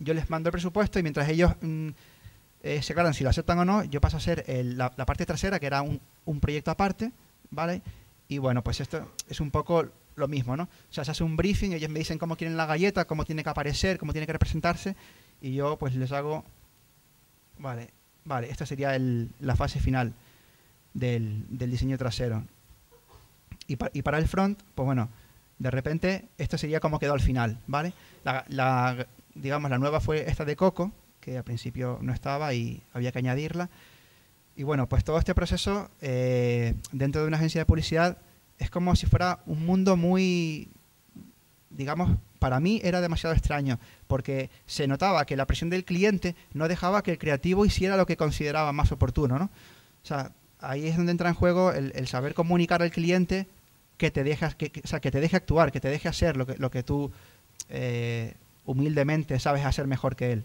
yo les mando el presupuesto y mientras ellos mm, eh, se aclaran si lo aceptan o no, yo paso a ser la, parte trasera, que era un, un, proyecto aparte, ¿vale? Y bueno, pues esto es un poco lo mismo, ¿no? O sea, se hace un briefing, ellos me dicen cómo quieren la galleta, cómo tiene que aparecer, cómo tiene que representarse, y yo pues les hago Vale, vale, esta sería el, la fase final del, del diseño trasero. Y, pa- y para el front, pues bueno, de repente esto sería como quedó al final, ¿vale? La, la- digamos, la nueva fue esta de Coco, que al principio no estaba y había que añadirla. Y bueno, pues todo este proceso eh, dentro de una agencia de publicidad es como si fuera un mundo muy, digamos, para mí era demasiado extraño, porque se notaba que la presión del cliente no dejaba que el creativo hiciera lo que consideraba más oportuno, ¿no? O sea, ahí es donde entra en juego el, saber comunicar al cliente que te dejas, que, sea, que te deje actuar, que te deje hacer lo que, lo que tú eh, humildemente sabes hacer mejor que él.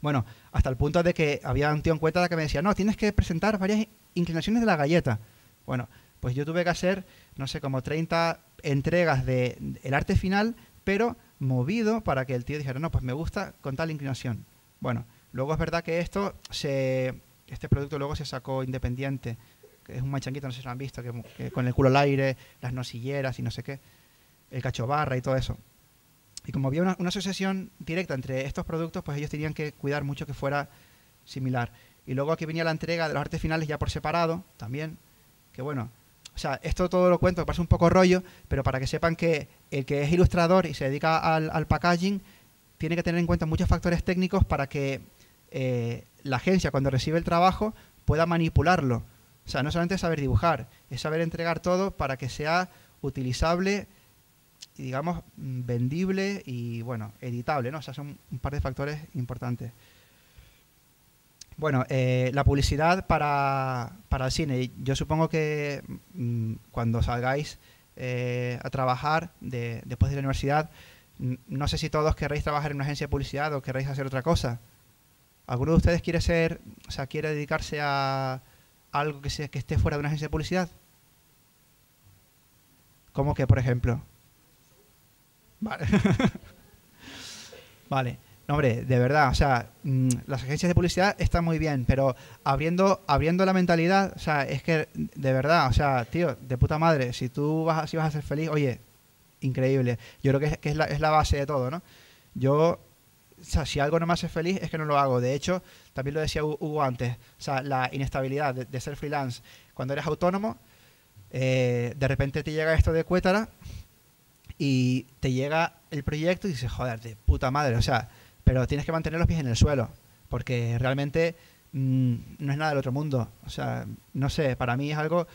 Bueno, hasta el punto de que había un tío en cuenta que me decía, no, tienes que presentar varias inclinaciones de la galleta. Bueno, pues yo tuve que hacer, no sé, como 30 entregas de el arte final, pero movido para que el tío dijera, no, pues me gusta con tal inclinación. Bueno, luego es verdad que esto se, este producto luego se sacó independiente, que es un machanguito, no sé si lo han visto, que, con el culo al aire, las nosilleras y no sé qué, el cacho barra y todo eso. Y como había una, una asociación directa entre estos productos, pues ellos tenían que cuidar mucho que fuera similar. Y luego aquí venía la entrega de los artes finales ya por separado, también, que bueno, sea, esto todo lo cuento, parece un poco rollo, pero para que sepan que el que es ilustrador y se dedica al, al packaging, tiene que tener en cuenta muchos factores técnicos para que eh, la agencia cuando recibe el trabajo pueda manipularlo. O sea, no solamente saber dibujar, es saber entregar todo para que sea utilizable y digamos mm, vendible y bueno, editable, ¿no? O sea, son un par de factores importantes. Bueno, eh, la publicidad para, para el cine. Yo supongo que mm, cuando salgáis eh, a trabajar de- después de la universidad, no sé si todos querréis trabajar en una agencia de publicidad o querréis hacer otra cosa. ¿Alguno de ustedes quiere ser, o sea, quiere dedicarse a algo que, sea, que esté fuera de una agencia de publicidad? ¿Cómo que, por ejemplo? Vale. [LAUGHS] vale. No, hombre, de verdad, o sea, mm, las agencias de publicidad están muy bien, pero abriendo, abriendo la mentalidad, o sea, es que de verdad, o sea, tío, de puta madre, si tú vas, si vas a ser feliz, oye, increíble. Yo creo que es, que es, la, es la base de todo, ¿no? Yo, o sea, si algo no me hace feliz es que no lo hago. De hecho, también lo decía Hu- Hugo antes, o sea, la inestabilidad de, de ser freelance. Cuando eres autónomo, eh, de repente te llega esto de Cuétara y te llega el proyecto y dices, joder, de puta madre, o sea, pero tienes que mantener los pies en el suelo, porque realmente mm, no es nada del otro mundo. O sea, no sé, para mí es algo...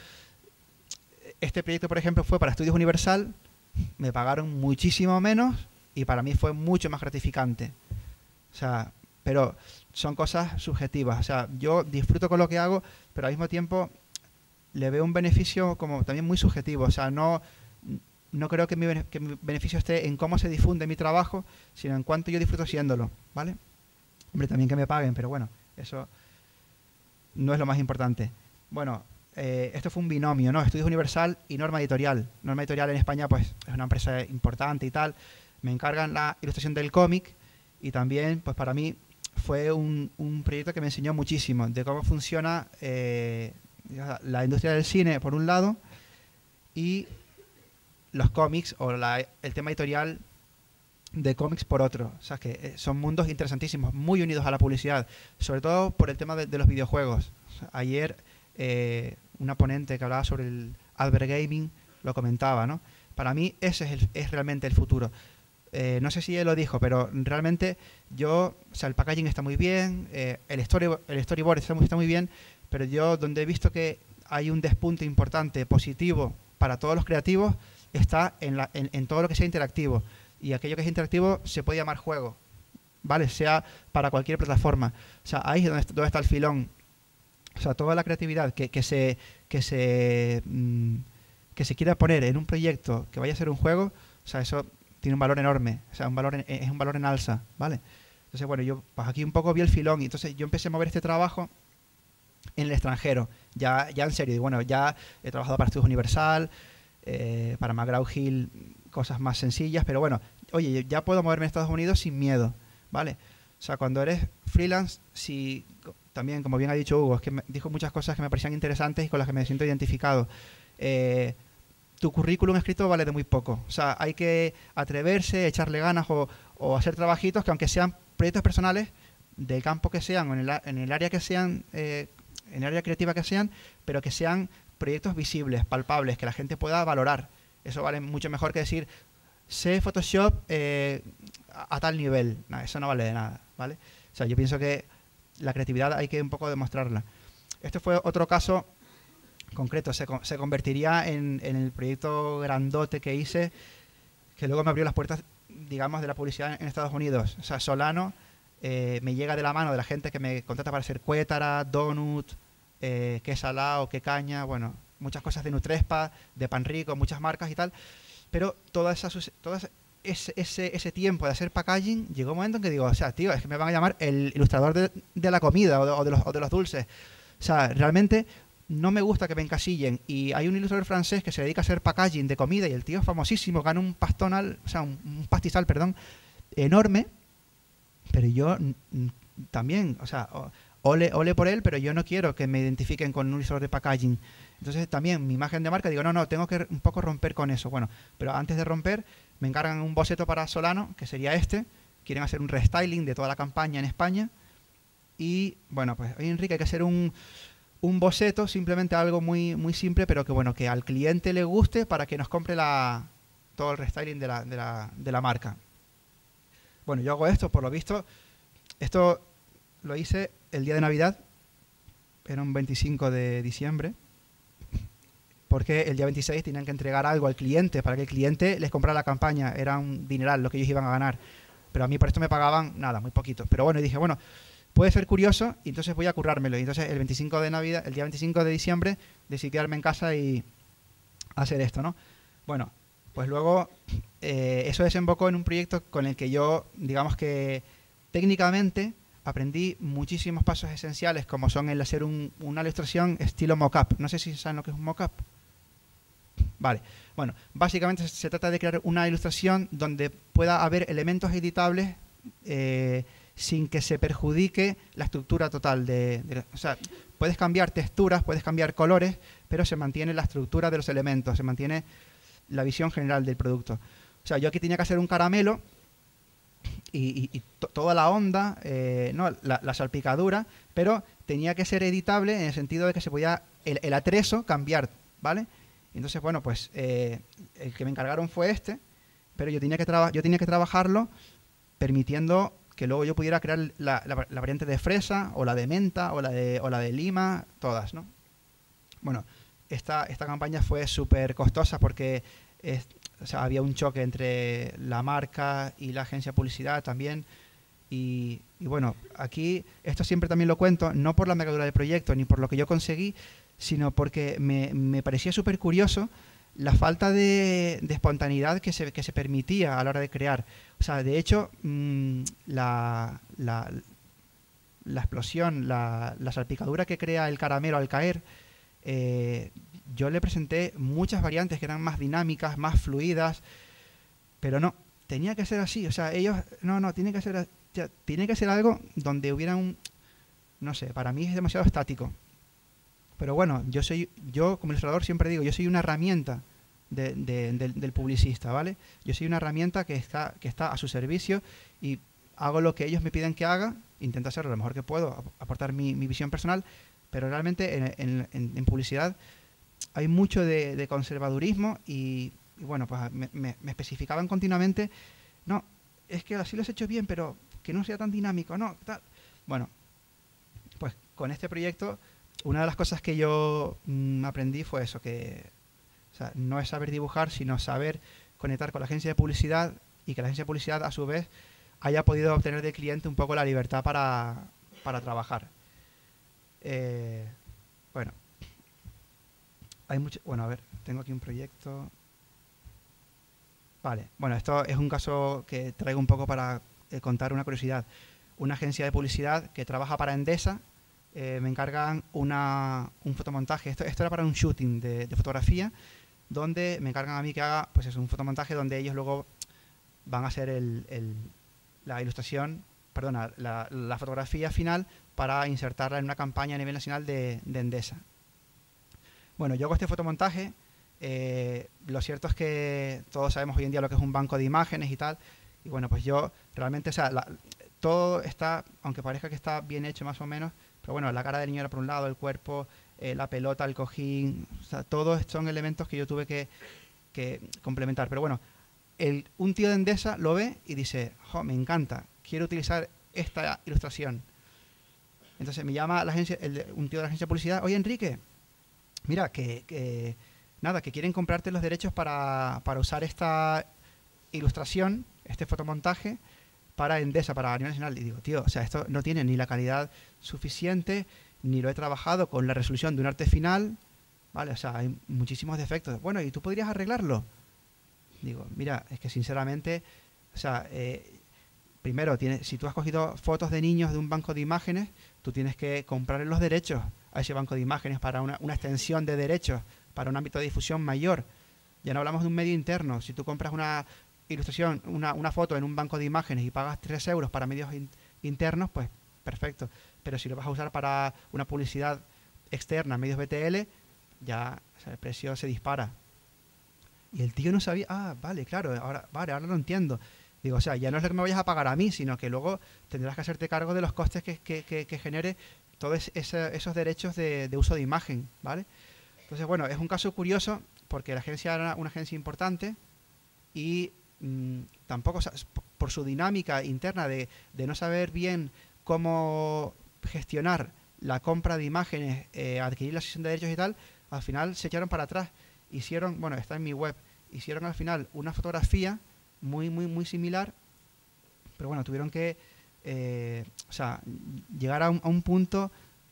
Este proyecto, por ejemplo, fue para Estudios Universal, me pagaron muchísimo menos y para mí fue mucho más gratificante. O sea, pero son cosas subjetivas. O sea, yo disfruto con lo que hago, pero al mismo tiempo le veo un beneficio como también muy subjetivo. O sea, no, no creo que mi, que beneficio esté en cómo se difunde mi trabajo, sino en cuánto yo disfruto haciéndolo, ¿vale? Hombre, también que me paguen, pero bueno, eso no es lo más importante. Bueno, eh, esto fue un binomio, ¿no? Estudios Universal y Norma Editorial. Norma Editorial en España, pues, es una empresa importante y tal. Me encargan la ilustración del cómic y también, pues, para mí fue un, un proyecto que me enseñó muchísimo de cómo funciona eh, la industria del cine, por un lado, y los cómics o la- el tema editorial de cómics por otro. O sea, que eh, son mundos interesantísimos, muy unidos a la publicidad, sobre todo por el tema de, de los videojuegos. O sea, ayer eh, una ponente que hablaba sobre el advert gaming lo comentaba, ¿no? Para mí ese es, el- es realmente el futuro. Eh, no sé si él lo dijo, pero realmente yo, o sea, el packaging está muy bien, eh, el, story, el storyboard está muy, está muy bien, pero yo donde he visto que hay un despunte importante, positivo para todos los creativos, está en, todo lo que sea interactivo. Y aquello que es interactivo se puede llamar juego, ¿vale? Sea para cualquier plataforma. O sea, ahí es donde, est- donde está el filón. O sea, toda la creatividad que, se, que, se, mm, que se quiera poner en un proyecto que vaya a ser un juego, o sea, eso tiene un valor enorme. O sea, un valor es un valor en alza, ¿vale? Entonces, bueno, yo pues aquí un poco vi el filón y entonces yo empecé a mover este trabajo en el extranjero, ya, ya en serio. Y bueno, ya he trabajado para Estudios Universal, eh, para McGraw Hill, cosas más sencillas, pero bueno, oye, ya puedo moverme en Estados Unidos sin miedo, ¿vale? O sea, cuando eres freelance, si también, como bien ha dicho Hugo, es que dijo muchas cosas que me parecían interesantes y con las que me siento identificado. Eh, tu currículum escrito vale de muy poco. O sea, hay que atreverse, echarle ganas o, o hacer trabajitos que aunque sean proyectos personales, del campo que sean o en el, en el área que sean, eh, en el área creativa que sean, pero que sean proyectos visibles, palpables, que la gente pueda valorar. Eso vale mucho mejor que decir, sé Photoshop eh, a, tal nivel. eso no vale de nada, ¿vale? O sea, yo pienso que la creatividad hay que un poco demostrarla. Este fue otro caso concreto, se, convertiría en, en, el proyecto grandote que hice, que luego me abrió las puertas, digamos, de la publicidad en Estados Unidos. O sea, Solano eh, me llega de la mano de la gente que me contrata para hacer cuétara, donut, eh, que salado, que caña, bueno, muchas cosas de Nutrespa, de Pan Rico, muchas marcas y tal. Pero toda esa, toda ese, ese, ese, tiempo de hacer packaging, llegó un momento en que digo, o sea, tío, es que me van a llamar el ilustrador de, de la comida o de, los, o de los dulces. O sea, realmente no me gusta que me encasillen. Y hay un ilustrador francés que se dedica a hacer packaging de comida y el tío es famosísimo, gana un pastonal, o sea, un, un pastizal, perdón, enorme. Pero yo también, o sea, ole, ole por él, pero yo no quiero que me identifiquen con un ilustrador de packaging. Entonces también mi imagen de marca, digo, no, no, tengo que un poco romper con eso. Bueno, pero antes de romper, me encargan un boceto para Solano, que sería este. Quieren hacer un restyling de toda la campaña en España. Y bueno, pues hoy Enrique hay que hacer un, un boceto, simplemente algo muy, muy simple, pero que bueno, que al cliente le guste para que nos compre la, todo el restyling de la, de la, de la marca. Bueno, yo hago esto, por lo visto, esto lo hice el día de Navidad, era un 25 de diciembre, porque el día 26 tenían que entregar algo al cliente para que el cliente les comprara la campaña, era un dineral lo que ellos iban a ganar, pero a mí por esto me pagaban nada, muy poquito. Pero bueno, dije, bueno, puede ser curioso y entonces voy a currármelo. Y entonces el 25 de Navidad, el día 25 de diciembre, decidí quedarme en casa y hacer esto, ¿no? Bueno, pues luego eh, eso desembocó en un proyecto con el que yo, digamos que técnicamente aprendí muchísimos pasos esenciales, como son el hacer un, una ilustración estilo mockup. No sé si saben lo que es un mockup. Vale, bueno, básicamente se trata de crear una ilustración donde pueda haber elementos editables eh, sin que se perjudique la estructura total de, de, O sea, puedes cambiar texturas, puedes cambiar colores, pero se mantiene la estructura de los elementos, se mantiene la visión general del producto. O sea, yo aquí tenía que hacer un caramelo y, toda la onda, eh, no, la, salpicadura, pero tenía que ser editable en el sentido de que se podía el, el atrezo cambiar, ¿vale? Entonces, bueno, pues eh, el que me encargaron fue este, pero yo tenía que, yo tenía que trabajarlo permitiendo que luego yo pudiera crear la, la, variante de fresa o la de menta o la de, o la de lima, todas, ¿no? Bueno, esta, esta campaña fue súper costosa porque o sea, había un choque entre la marca y la agencia de publicidad también. Y, bueno, aquí esto siempre también lo cuento, no por la megadura del proyecto ni por lo que yo conseguí, sino porque me, me parecía súper curioso la falta de, de, espontaneidad que se, que se permitía a la hora de crear. O sea, de hecho, mmm, la, la, la, explosión, la, la, salpicadura que crea el caramelo al caer, eh, yo le presenté muchas variantes que eran más dinámicas, más fluidas, pero no, tenía que ser así. O sea, ellos, no, no, tiene que ser, tiene que ser algo donde hubiera un, no sé, para mí es demasiado estático. Pero bueno, yo soy, yo como ilustrador siempre digo, yo soy una herramienta de, de, de, del publicista, ¿vale? Yo soy una herramienta que está, que está a su servicio y hago lo que ellos me piden que haga, intento hacerlo lo mejor que puedo, aportar mi, mi visión personal, pero realmente en, en, en, en publicidad hay mucho de, conservadurismo y, bueno, pues me, me, especificaban continuamente, no, es que así lo has hecho bien, pero que no sea tan dinámico, no, tal. Bueno, pues con este proyecto una de las cosas que yo mmm, aprendí fue eso, que no es saber dibujar, sino saber conectar con la agencia de publicidad y que la agencia de publicidad a su vez haya podido obtener del cliente un poco la libertad para, para trabajar. Eh, bueno, hay mucho, bueno, a ver, tengo aquí un proyecto. Vale, bueno, esto es un caso que traigo un poco para eh, contar una curiosidad. Una agencia de publicidad que trabaja para Endesa eh, me encargan una, un fotomontaje. Esto, esto, era para un shooting de, fotografía, donde me encargan a mí que haga pues es un fotomontaje donde ellos luego van a hacer el, el, la ilustración, perdona, la, fotografía final para insertarla en una campaña a nivel nacional de Endesa. Bueno, yo hago este fotomontaje. Eh, lo cierto es que todos sabemos hoy en día lo que es un banco de imágenes y tal. Y bueno, pues yo realmente, o sea, la, todo está, aunque parezca que está bien hecho más o menos, pero bueno, la cara del niño era por un lado, el cuerpo, eh, la pelota, el cojín, o sea, todos son elementos que yo tuve que, complementar. Pero bueno, el, un tío de Endesa lo ve y dice, jo, me encanta, quiero utilizar esta ilustración. Entonces me llama la agencia, un tío de la agencia de publicidad, oye Enrique, mira, que, nada, que quieren comprarte los derechos para, para usar esta ilustración, este fotomontaje, para Endesa, para a nivel nacional. Y digo, tío, o sea, esto no tiene ni la calidad suficiente, ni lo he trabajado con la resolución de un arte final, ¿vale? O sea, hay muchísimos defectos. Bueno, ¿y tú podrías arreglarlo? Digo, mira, es que sinceramente, o sea, eh, primero, tiene, si tú has cogido fotos de niños de un banco de imágenes, tú tienes que comprar los derechos a ese banco de imágenes para una, extensión de derechos, para un ámbito de difusión mayor. Ya no hablamos de un medio interno. Si tú compras una ilustración, una, una, foto en un banco de imágenes y pagas 3 euros para medios internos, pues perfecto. Pero si lo vas a usar para una publicidad externa, medios BTL, ya el precio se dispara. Y el tío no sabía, ah, vale, claro, ahora, vale, ahora lo entiendo. Digo, o sea, ya no es lo que me vayas a pagar a mí, sino que luego tendrás que hacerte cargo de los costes que, que, que, genere todos esos derechos de, de, uso de imagen, ¿vale? Entonces, bueno, es un caso curioso porque la agencia era una agencia importante y Mm, tampoco, por su dinámica interna de, no saber bien cómo gestionar la compra de imágenes, eh, adquirir la sesión de derechos y tal, al final se echaron para atrás. Hicieron, bueno, está en mi web, hicieron al final una fotografía muy, muy, muy similar, pero bueno, tuvieron que eh, o sea, llegar a un, punto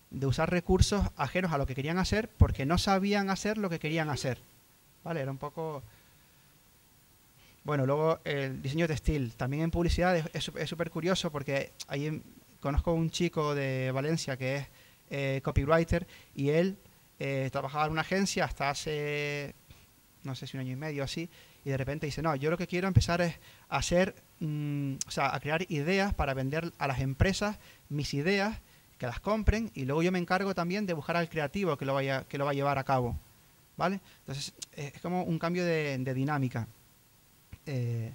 de usar recursos ajenos a lo que querían hacer porque no sabían hacer lo que querían hacer. ¿Vale? Era un poco bueno, luego el diseño textil. También en publicidad es súper curioso porque ahí conozco un chico de Valencia que es eh, copywriter y él eh, trabajaba en una agencia hasta hace, no sé si un año y medio así, y de repente dice, no, yo lo que quiero empezar es hacer, mm, o sea, a crear ideas para vender a las empresas mis ideas, que las compren, y luego yo me encargo también de buscar al creativo que lo vaya, que lo va a llevar a cabo. ¿Vale? Entonces, es como un cambio de dinámica. Eh,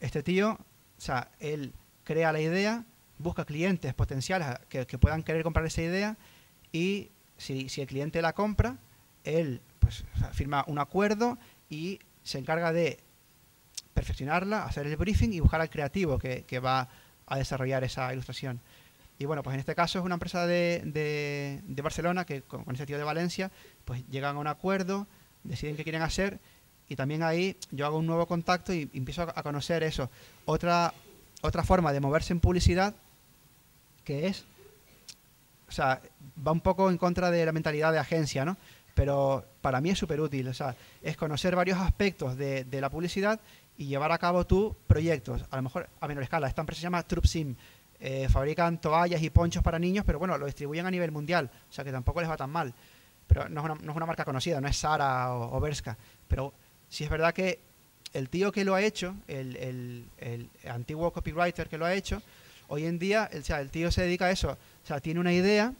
este tío, o sea, él crea la idea, busca clientes potenciales que, puedan querer comprar esa idea y si, el cliente la compra, él pues firma un acuerdo y se encarga de perfeccionarla, hacer el briefing y buscar al creativo que, va a desarrollar esa ilustración. Y bueno, pues en este caso es una empresa de, Barcelona que con, con, ese tío de Valencia, pues llegan a un acuerdo, deciden qué quieren hacer y también ahí yo hago un nuevo contacto y empiezo a, conocer eso. Otra, otra forma de moverse en publicidad que es, o sea, va un poco en contra de la mentalidad de agencia, ¿no? Pero para mí es súper útil, o sea, es conocer varios aspectos de, la publicidad y llevar a cabo tus proyectos, a lo mejor a menor escala. Esta empresa se llama Trupsim, eh, fabrican toallas y ponchos para niños, pero bueno, lo distribuyen a nivel mundial, o sea que tampoco les va tan mal. Pero no es una, no es una marca conocida, no es Sara o, o Berska, pero si es verdad que el tío que lo ha hecho, el, antiguo copywriter que lo ha hecho, hoy en día, o sea, el tío se dedica a eso. O sea, tiene una idea,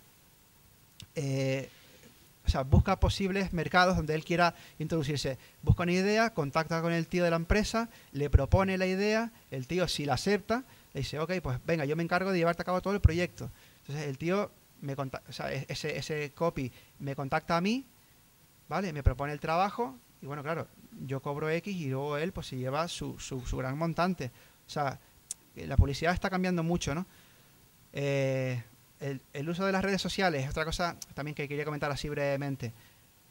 eh, o sea, busca posibles mercados donde él quiera introducirse. Busca una idea, contacta con el tío de la empresa, le propone la idea, el tío si la acepta, le dice, ok, pues venga, yo me encargo de llevarte a cabo todo el proyecto. Entonces el tío, me o sea, e-, ese, ese copy me contacta a mí, ¿vale? Me propone el trabajo y bueno, claro, yo cobro X y luego él pues se lleva su, su, gran montante. O sea, la publicidad está cambiando mucho, ¿no? Eh, el, uso de las redes sociales es otra cosa también que quería comentar así brevemente.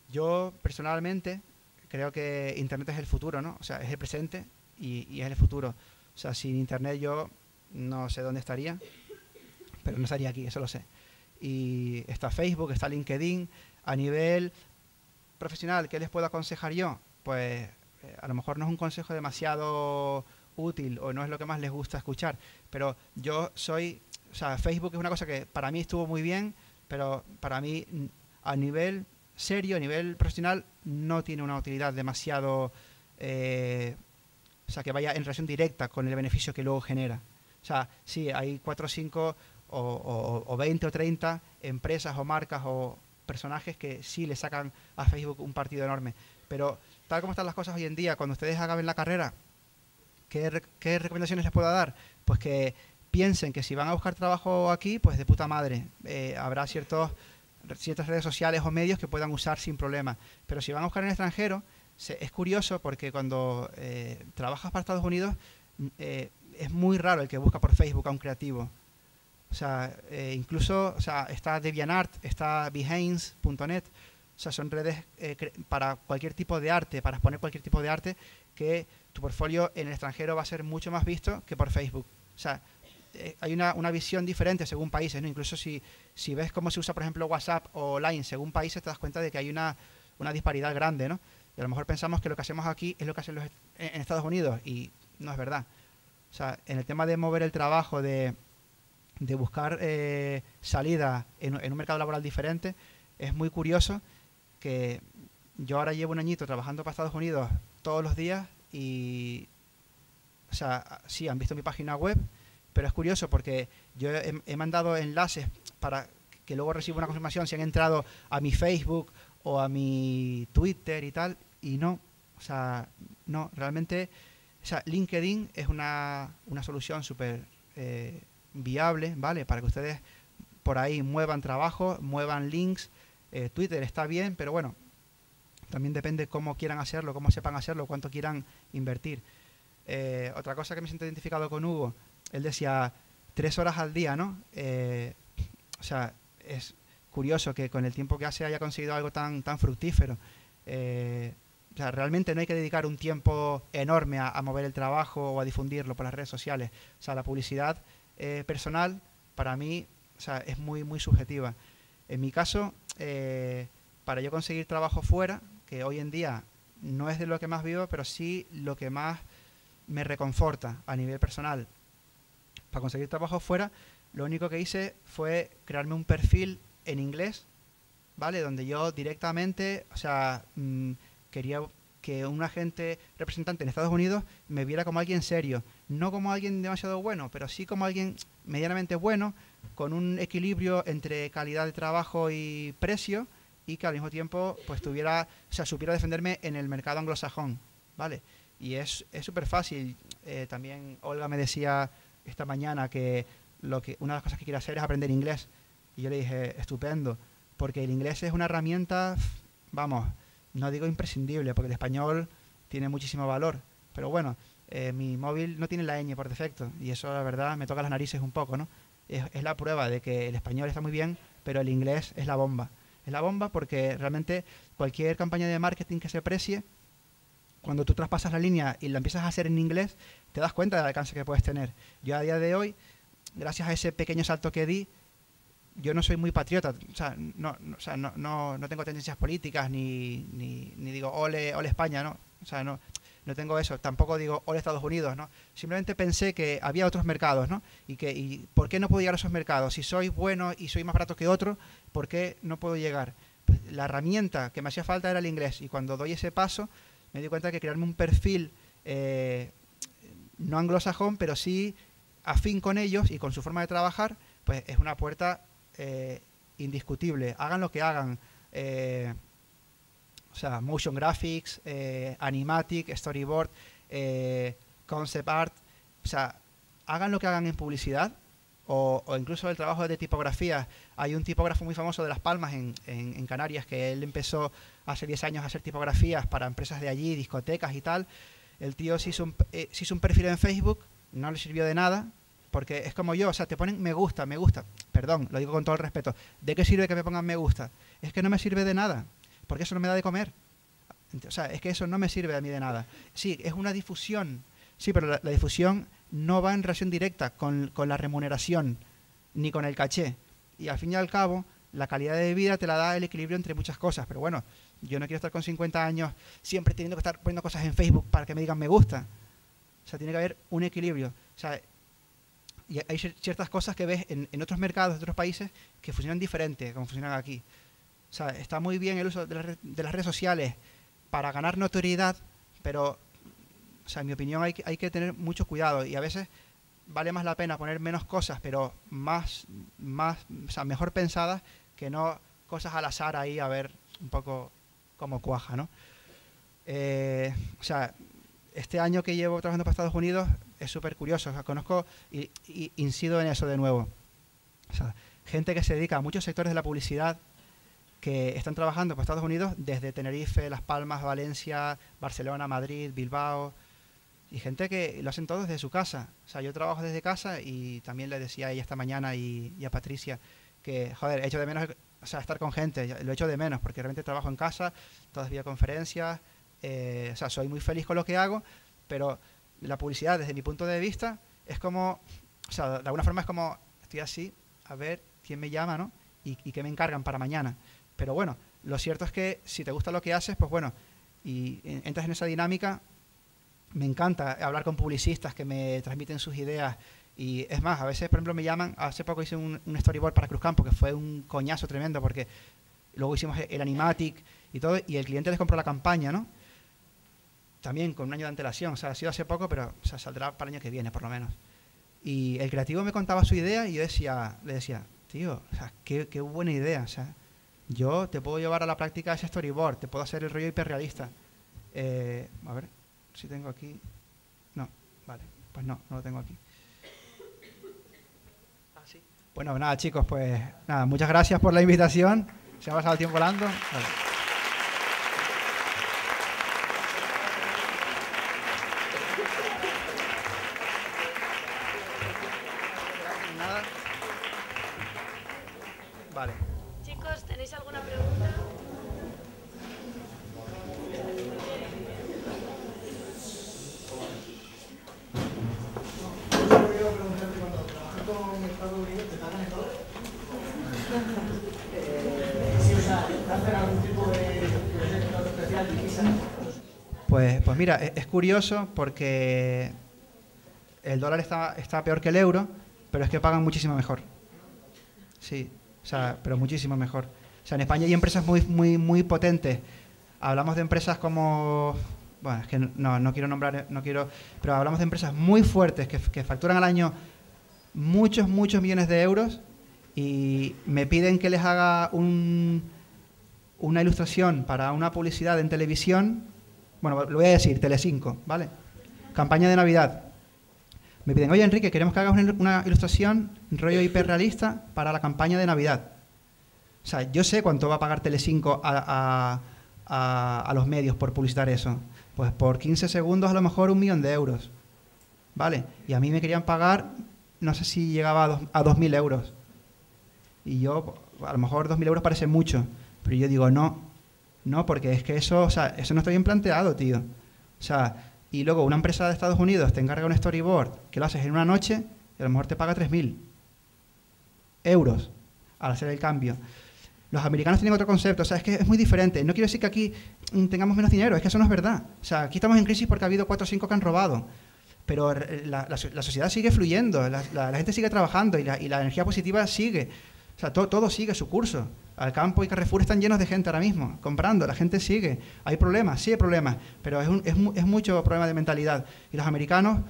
Yo personalmente creo que Internet es el futuro, ¿no? O sea, es el presente y, y es el futuro. O sea, sin Internet yo no sé dónde estaría, pero no estaría aquí, eso lo sé. Y está Facebook, está LinkedIn. A nivel profesional, ¿qué les puedo aconsejar yo? pues eh, a lo mejor no es un consejo demasiado útil o no es lo que más les gusta escuchar, pero yo soy, Facebook es una cosa que para mí estuvo muy bien, pero para mí a nivel serio, a nivel profesional, no tiene una utilidad demasiado, eh, o sea, que vaya en relación directa con el beneficio que luego genera. O sea, sí, hay 4 o 5 o, o 20 o 30 empresas o marcas o personajes que sí le sacan a Facebook un partido enorme, pero tal como están las cosas hoy en día, cuando ustedes acaben la carrera, ¿qué, recomendaciones les puedo dar? Pues que piensen que si van a buscar trabajo aquí, pues de puta madre. Eh, habrá ciertos, ciertas redes sociales o medios que puedan usar sin problema. Pero si van a buscar en el extranjero, es curioso porque cuando eh, trabajas para Estados Unidos, eh, es muy raro el que busca por Facebook a un creativo. O sea, incluso o sea, está DeviantArt, está Behance.net. O sea, son redes para cualquier tipo de arte, para exponer cualquier tipo de arte, que tu portfolio en el extranjero va a ser mucho más visto que por Facebook. O sea, eh, hay una, una, visión diferente según países, ¿no? Incluso si, si ves cómo se usa, por ejemplo, WhatsApp o Line según países, te das cuenta de que hay una, una disparidad grande, ¿no? Y a lo mejor pensamos que lo que hacemos aquí es lo que hacen los, en Estados Unidos y no es verdad. O sea, en el tema de mover el trabajo, de, de buscar eh, salida en, en, un mercado laboral diferente, es muy curioso que yo ahora llevo un añito trabajando para Estados Unidos todos los días y, o sea, sí, han visto mi página web, pero es curioso porque yo he, mandado enlaces para que luego reciba una confirmación si han entrado a mi Facebook o a mi Twitter y tal, y no, o sea, no, realmente, o sea, LinkedIn es una, una solución súper eh, viable, ¿vale? Para que ustedes por ahí muevan trabajo, muevan links, eh, Twitter está bien, pero bueno, también depende cómo quieran hacerlo, cómo sepan hacerlo, cuánto quieran invertir. Eh, otra cosa que me siento identificado con Hugo, él decía tres horas al día, ¿no? Eh, o sea, es curioso que con el tiempo que hace haya conseguido algo tan, tan fructífero. Eh, o sea, realmente no hay que dedicar un tiempo enorme a, mover el trabajo o a difundirlo por las redes sociales. O sea, la publicidad eh, personal para mí o sea, es muy, muy subjetiva. En mi caso, para yo conseguir trabajo fuera, que hoy en día no es de lo que más vivo, pero sí lo que más me reconforta a nivel personal para conseguir trabajo fuera, lo único que hice fue crearme un perfil en inglés, ¿vale? Donde yo directamente, o sea, mm, quería que un agente representante en Estados Unidos me viera como alguien serio, no como alguien demasiado bueno, pero sí como alguien medianamente bueno, con un equilibrio entre calidad de trabajo y precio, y que al mismo tiempo pues tuviera, o sea, supiera defenderme en el mercado anglosajón, ¿vale? Y es súper fácil. Eh, también Olga me decía esta mañana que, lo que una de las cosas que quiere hacer es aprender inglés. Y yo le dije, estupendo, porque el inglés es una herramienta, vamos, no digo imprescindible, porque el español tiene muchísimo valor. Pero bueno, eh, mi móvil no tiene la ñ por defecto, y eso la verdad me toca las narices un poco, ¿no? Es, es la prueba de que el español está muy bien, pero el inglés es la bomba. Es la bomba porque realmente cualquier campaña de marketing que se precie cuando tú traspasas la línea y la empiezas a hacer en inglés, te das cuenta del alcance que puedes tener. Yo a día de hoy, gracias a ese pequeño salto que di, yo no soy muy patriota, o sea, no, o sea, no, no, no, tengo tendencias políticas ni, ni, ni, digo ole, ole España, ¿no? O sea, no, no tengo eso, tampoco digo ole Estados Unidos, ¿no? Simplemente pensé que había otros mercados, ¿no? Y que y ¿por qué no puedo llegar a esos mercados? Si soy bueno y soy más barato que otro, ¿por qué no puedo llegar? Pues la herramienta que me hacía falta era el inglés y cuando doy ese paso me di cuenta que crearme un perfil eh, no anglosajón, pero sí afín con ellos y con su forma de trabajar, pues es una puerta eh, indiscutible. Hagan lo que hagan. Eh, o sea, motion graphics, animatic, storyboard, concept art. O sea, hagan lo que hagan en publicidad o, incluso el trabajo de tipografía. Hay un tipógrafo muy famoso de Las Palmas en, en Canarias que él empezó hace 10 años a hacer tipografías para empresas de allí, discotecas y tal. El tío se hizo, un, eh, hizo un perfil en Facebook, no le sirvió de nada, porque es como yo, o sea, te ponen me gusta, me gusta. Perdón, lo digo con todo el respeto. ¿De qué sirve que me pongan me gusta? Es que no me sirve de nada, porque eso no me da de comer. O sea, es que eso no me sirve a mí de nada. Sí, es una difusión. Sí, pero la, difusión no va en relación directa con, con la remuneración ni con el caché. Y al fin y al cabo, la calidad de vida te la da el equilibrio entre muchas cosas. Pero bueno, yo no quiero estar con 50 años siempre teniendo que estar poniendo cosas en Facebook para que me digan me gusta. O sea, tiene que haber un equilibrio. O sea, y hay ciertas cosas que ves en, en otros mercados, de otros países, que funcionan diferente como funcionan aquí. O sea, está muy bien el uso de, de las redes sociales para ganar notoriedad, pero, o sea, en mi opinión hay que, hay que tener mucho cuidado y a veces vale más la pena poner menos cosas, pero más, más, o sea, mejor pensadas que no cosas al azar ahí a ver un poco como cuaja, ¿no? Eh, o sea, este año que llevo trabajando para Estados Unidos es súper curioso. conozco y, incido en eso de nuevo. gente que se dedica a muchos sectores de la publicidad que están trabajando para Estados Unidos desde Tenerife, Las Palmas, Valencia, Barcelona, Madrid, Bilbao. Y gente que lo hacen todos desde su casa. O sea, yo trabajo desde casa y también le decía a ella esta mañana y, a Patricia que, joder, he hecho de menos o sea, estar con gente, lo echo de menos, porque realmente trabajo en casa, todas videoconferencias, eh, o sea, soy muy feliz con lo que hago, pero la publicidad, desde mi punto de vista, es como, o sea, de alguna forma es como, estoy así, a ver quién me llama, ¿no? Y qué me encargan para mañana. Pero bueno, lo cierto es que si te gusta lo que haces, pues bueno, y entras en esa dinámica, me encanta hablar con publicistas que me transmiten sus ideas y es más, a veces, por ejemplo, me llaman, hace poco hice un, storyboard para Cruzcampo, que fue un coñazo tremendo, porque luego hicimos el animatic y todo, y el cliente les compró la campaña, ¿no? También con un año de antelación, o sea, ha sido hace poco, pero saldrá para el año que viene, por lo menos. Y el creativo me contaba su idea y yo decía, le decía, tío, qué buena idea, o sea, yo te puedo llevar a la práctica ese storyboard, te puedo hacer el rollo hiperrealista. Eh, a ver si tengo aquí. No, vale, pues no, no lo tengo aquí. Bueno, nada, chicos, pues nada, muchas gracias por la invitación. Se ha pasado el tiempo volando. Mira, e-, es, curioso porque el dólar está, está peor que el euro, pero es que pagan muchísimo mejor. Sí, o sea, pero muchísimo mejor. O sea, en España hay empresas muy, muy, muy potentes. Hablamos de empresas como, bueno, es que no, no quiero nombrar, no quiero, pero hablamos de empresas muy fuertes que, que facturan al año muchos, muchos millones de euros y me piden que les haga un, una ilustración para una publicidad en televisión bueno, lo voy a decir, Telecinco, ¿vale? Campaña de Navidad. Me piden, oye Enrique, queremos que hagas una, ilustración rollo hiperrealista para la campaña de Navidad. O sea, yo sé cuánto va a pagar Telecinco a, a, los medios por publicitar eso. Pues por 15 segundos a lo mejor un millón de euros. ¿Vale? Y a mí me querían pagar, no sé si llegaba a, 2.000 euros. Y yo, a lo mejor 2.000 euros parece mucho, pero yo digo, no, no, porque es que eso, o sea, eso no está bien planteado, tío. O sea, y luego una empresa de Estados Unidos te encarga un storyboard que lo haces en una noche y a lo mejor te paga 3.000 euros al hacer el cambio. Los americanos tienen otro concepto, o es que es muy diferente. No quiero decir que aquí tengamos menos dinero, es que eso no es verdad. O sea, aquí estamos en crisis porque ha habido cuatro o cinco que han robado. Pero la, sociedad sigue fluyendo, la, gente sigue trabajando y la, energía positiva sigue. O sea, todo sigue su curso. Al campo y Carrefour están llenos de gente ahora mismo, comprando, la gente sigue. Hay problemas, sí hay problemas, pero es, es, mucho problema de mentalidad. Y los americanos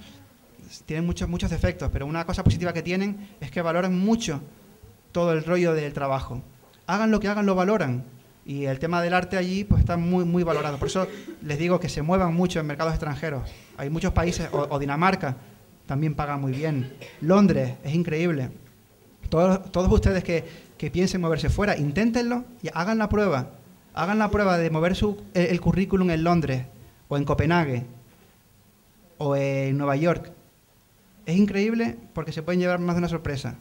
tienen muchos, muchos defectos, pero una cosa positiva que tienen es que valoran mucho todo el rollo del trabajo. Hagan lo que hagan, lo valoran. Y el tema del arte allí pues está muy, muy valorado. Por eso les digo que se muevan mucho en mercados extranjeros. Hay muchos países, o, Dinamarca, también paga muy bien. Londres, es increíble. Todos, todos ustedes que, que piensen moverse fuera, inténtenlo y hagan la prueba. Hagan la prueba de mover su, el, currículum en Londres o en Copenhague o en Nueva York. Es increíble porque se pueden llevar más de una sorpresa.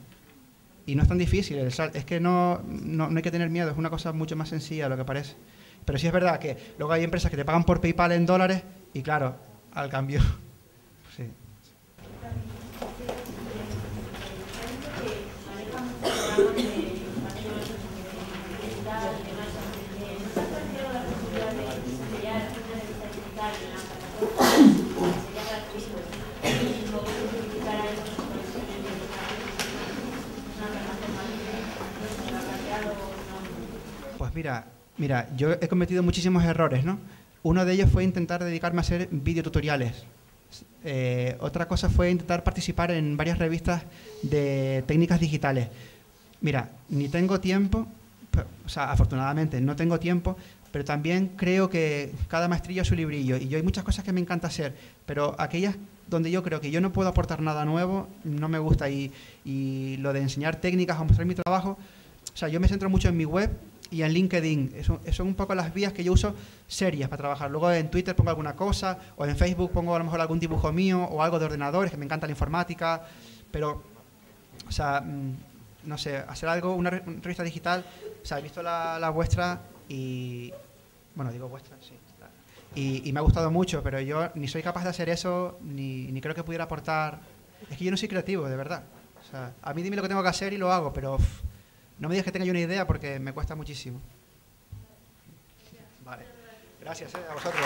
Y no es tan difícil. Es que no, no, hay que tener miedo, es una cosa mucho más sencilla lo que parece. Pero sí es verdad que luego hay empresas que te pagan por PayPal en dólares y claro, al cambio. sí. Mira, mira, yo he cometido muchísimos errores, ¿no? Uno de ellos fue intentar dedicarme a hacer videotutoriales. Eh, otra cosa fue intentar participar en varias revistas de técnicas digitales. Mira, ni tengo tiempo, o sea, afortunadamente no tengo tiempo, pero también creo que cada maestrillo es su librillo y yo hay muchas cosas que me encanta hacer, pero aquellas donde yo creo que yo no puedo aportar nada nuevo, no me gusta y, y lo de enseñar técnicas o mostrar mi trabajo, o sea, yo me centro mucho en mi web y en LinkedIn. Eso, son un poco las vías que yo uso serias para trabajar. Luego en Twitter pongo alguna cosa, o en Facebook pongo a lo mejor algún dibujo mío, o algo de ordenadores, que me encanta la informática, pero, o sea, mm, no sé, hacer algo, una, revista digital, o sea, he visto la, vuestra y, bueno, digo vuestra, sí. Y, me ha gustado mucho, pero yo ni soy capaz de hacer eso, ni, ni creo que pudiera aportar. Es que yo no soy creativo, de verdad. O sea, a mí dime lo que tengo que hacer y lo hago, pero no me digas que tenga yo una idea porque me cuesta muchísimo. Vale. Gracias eh, a vosotros.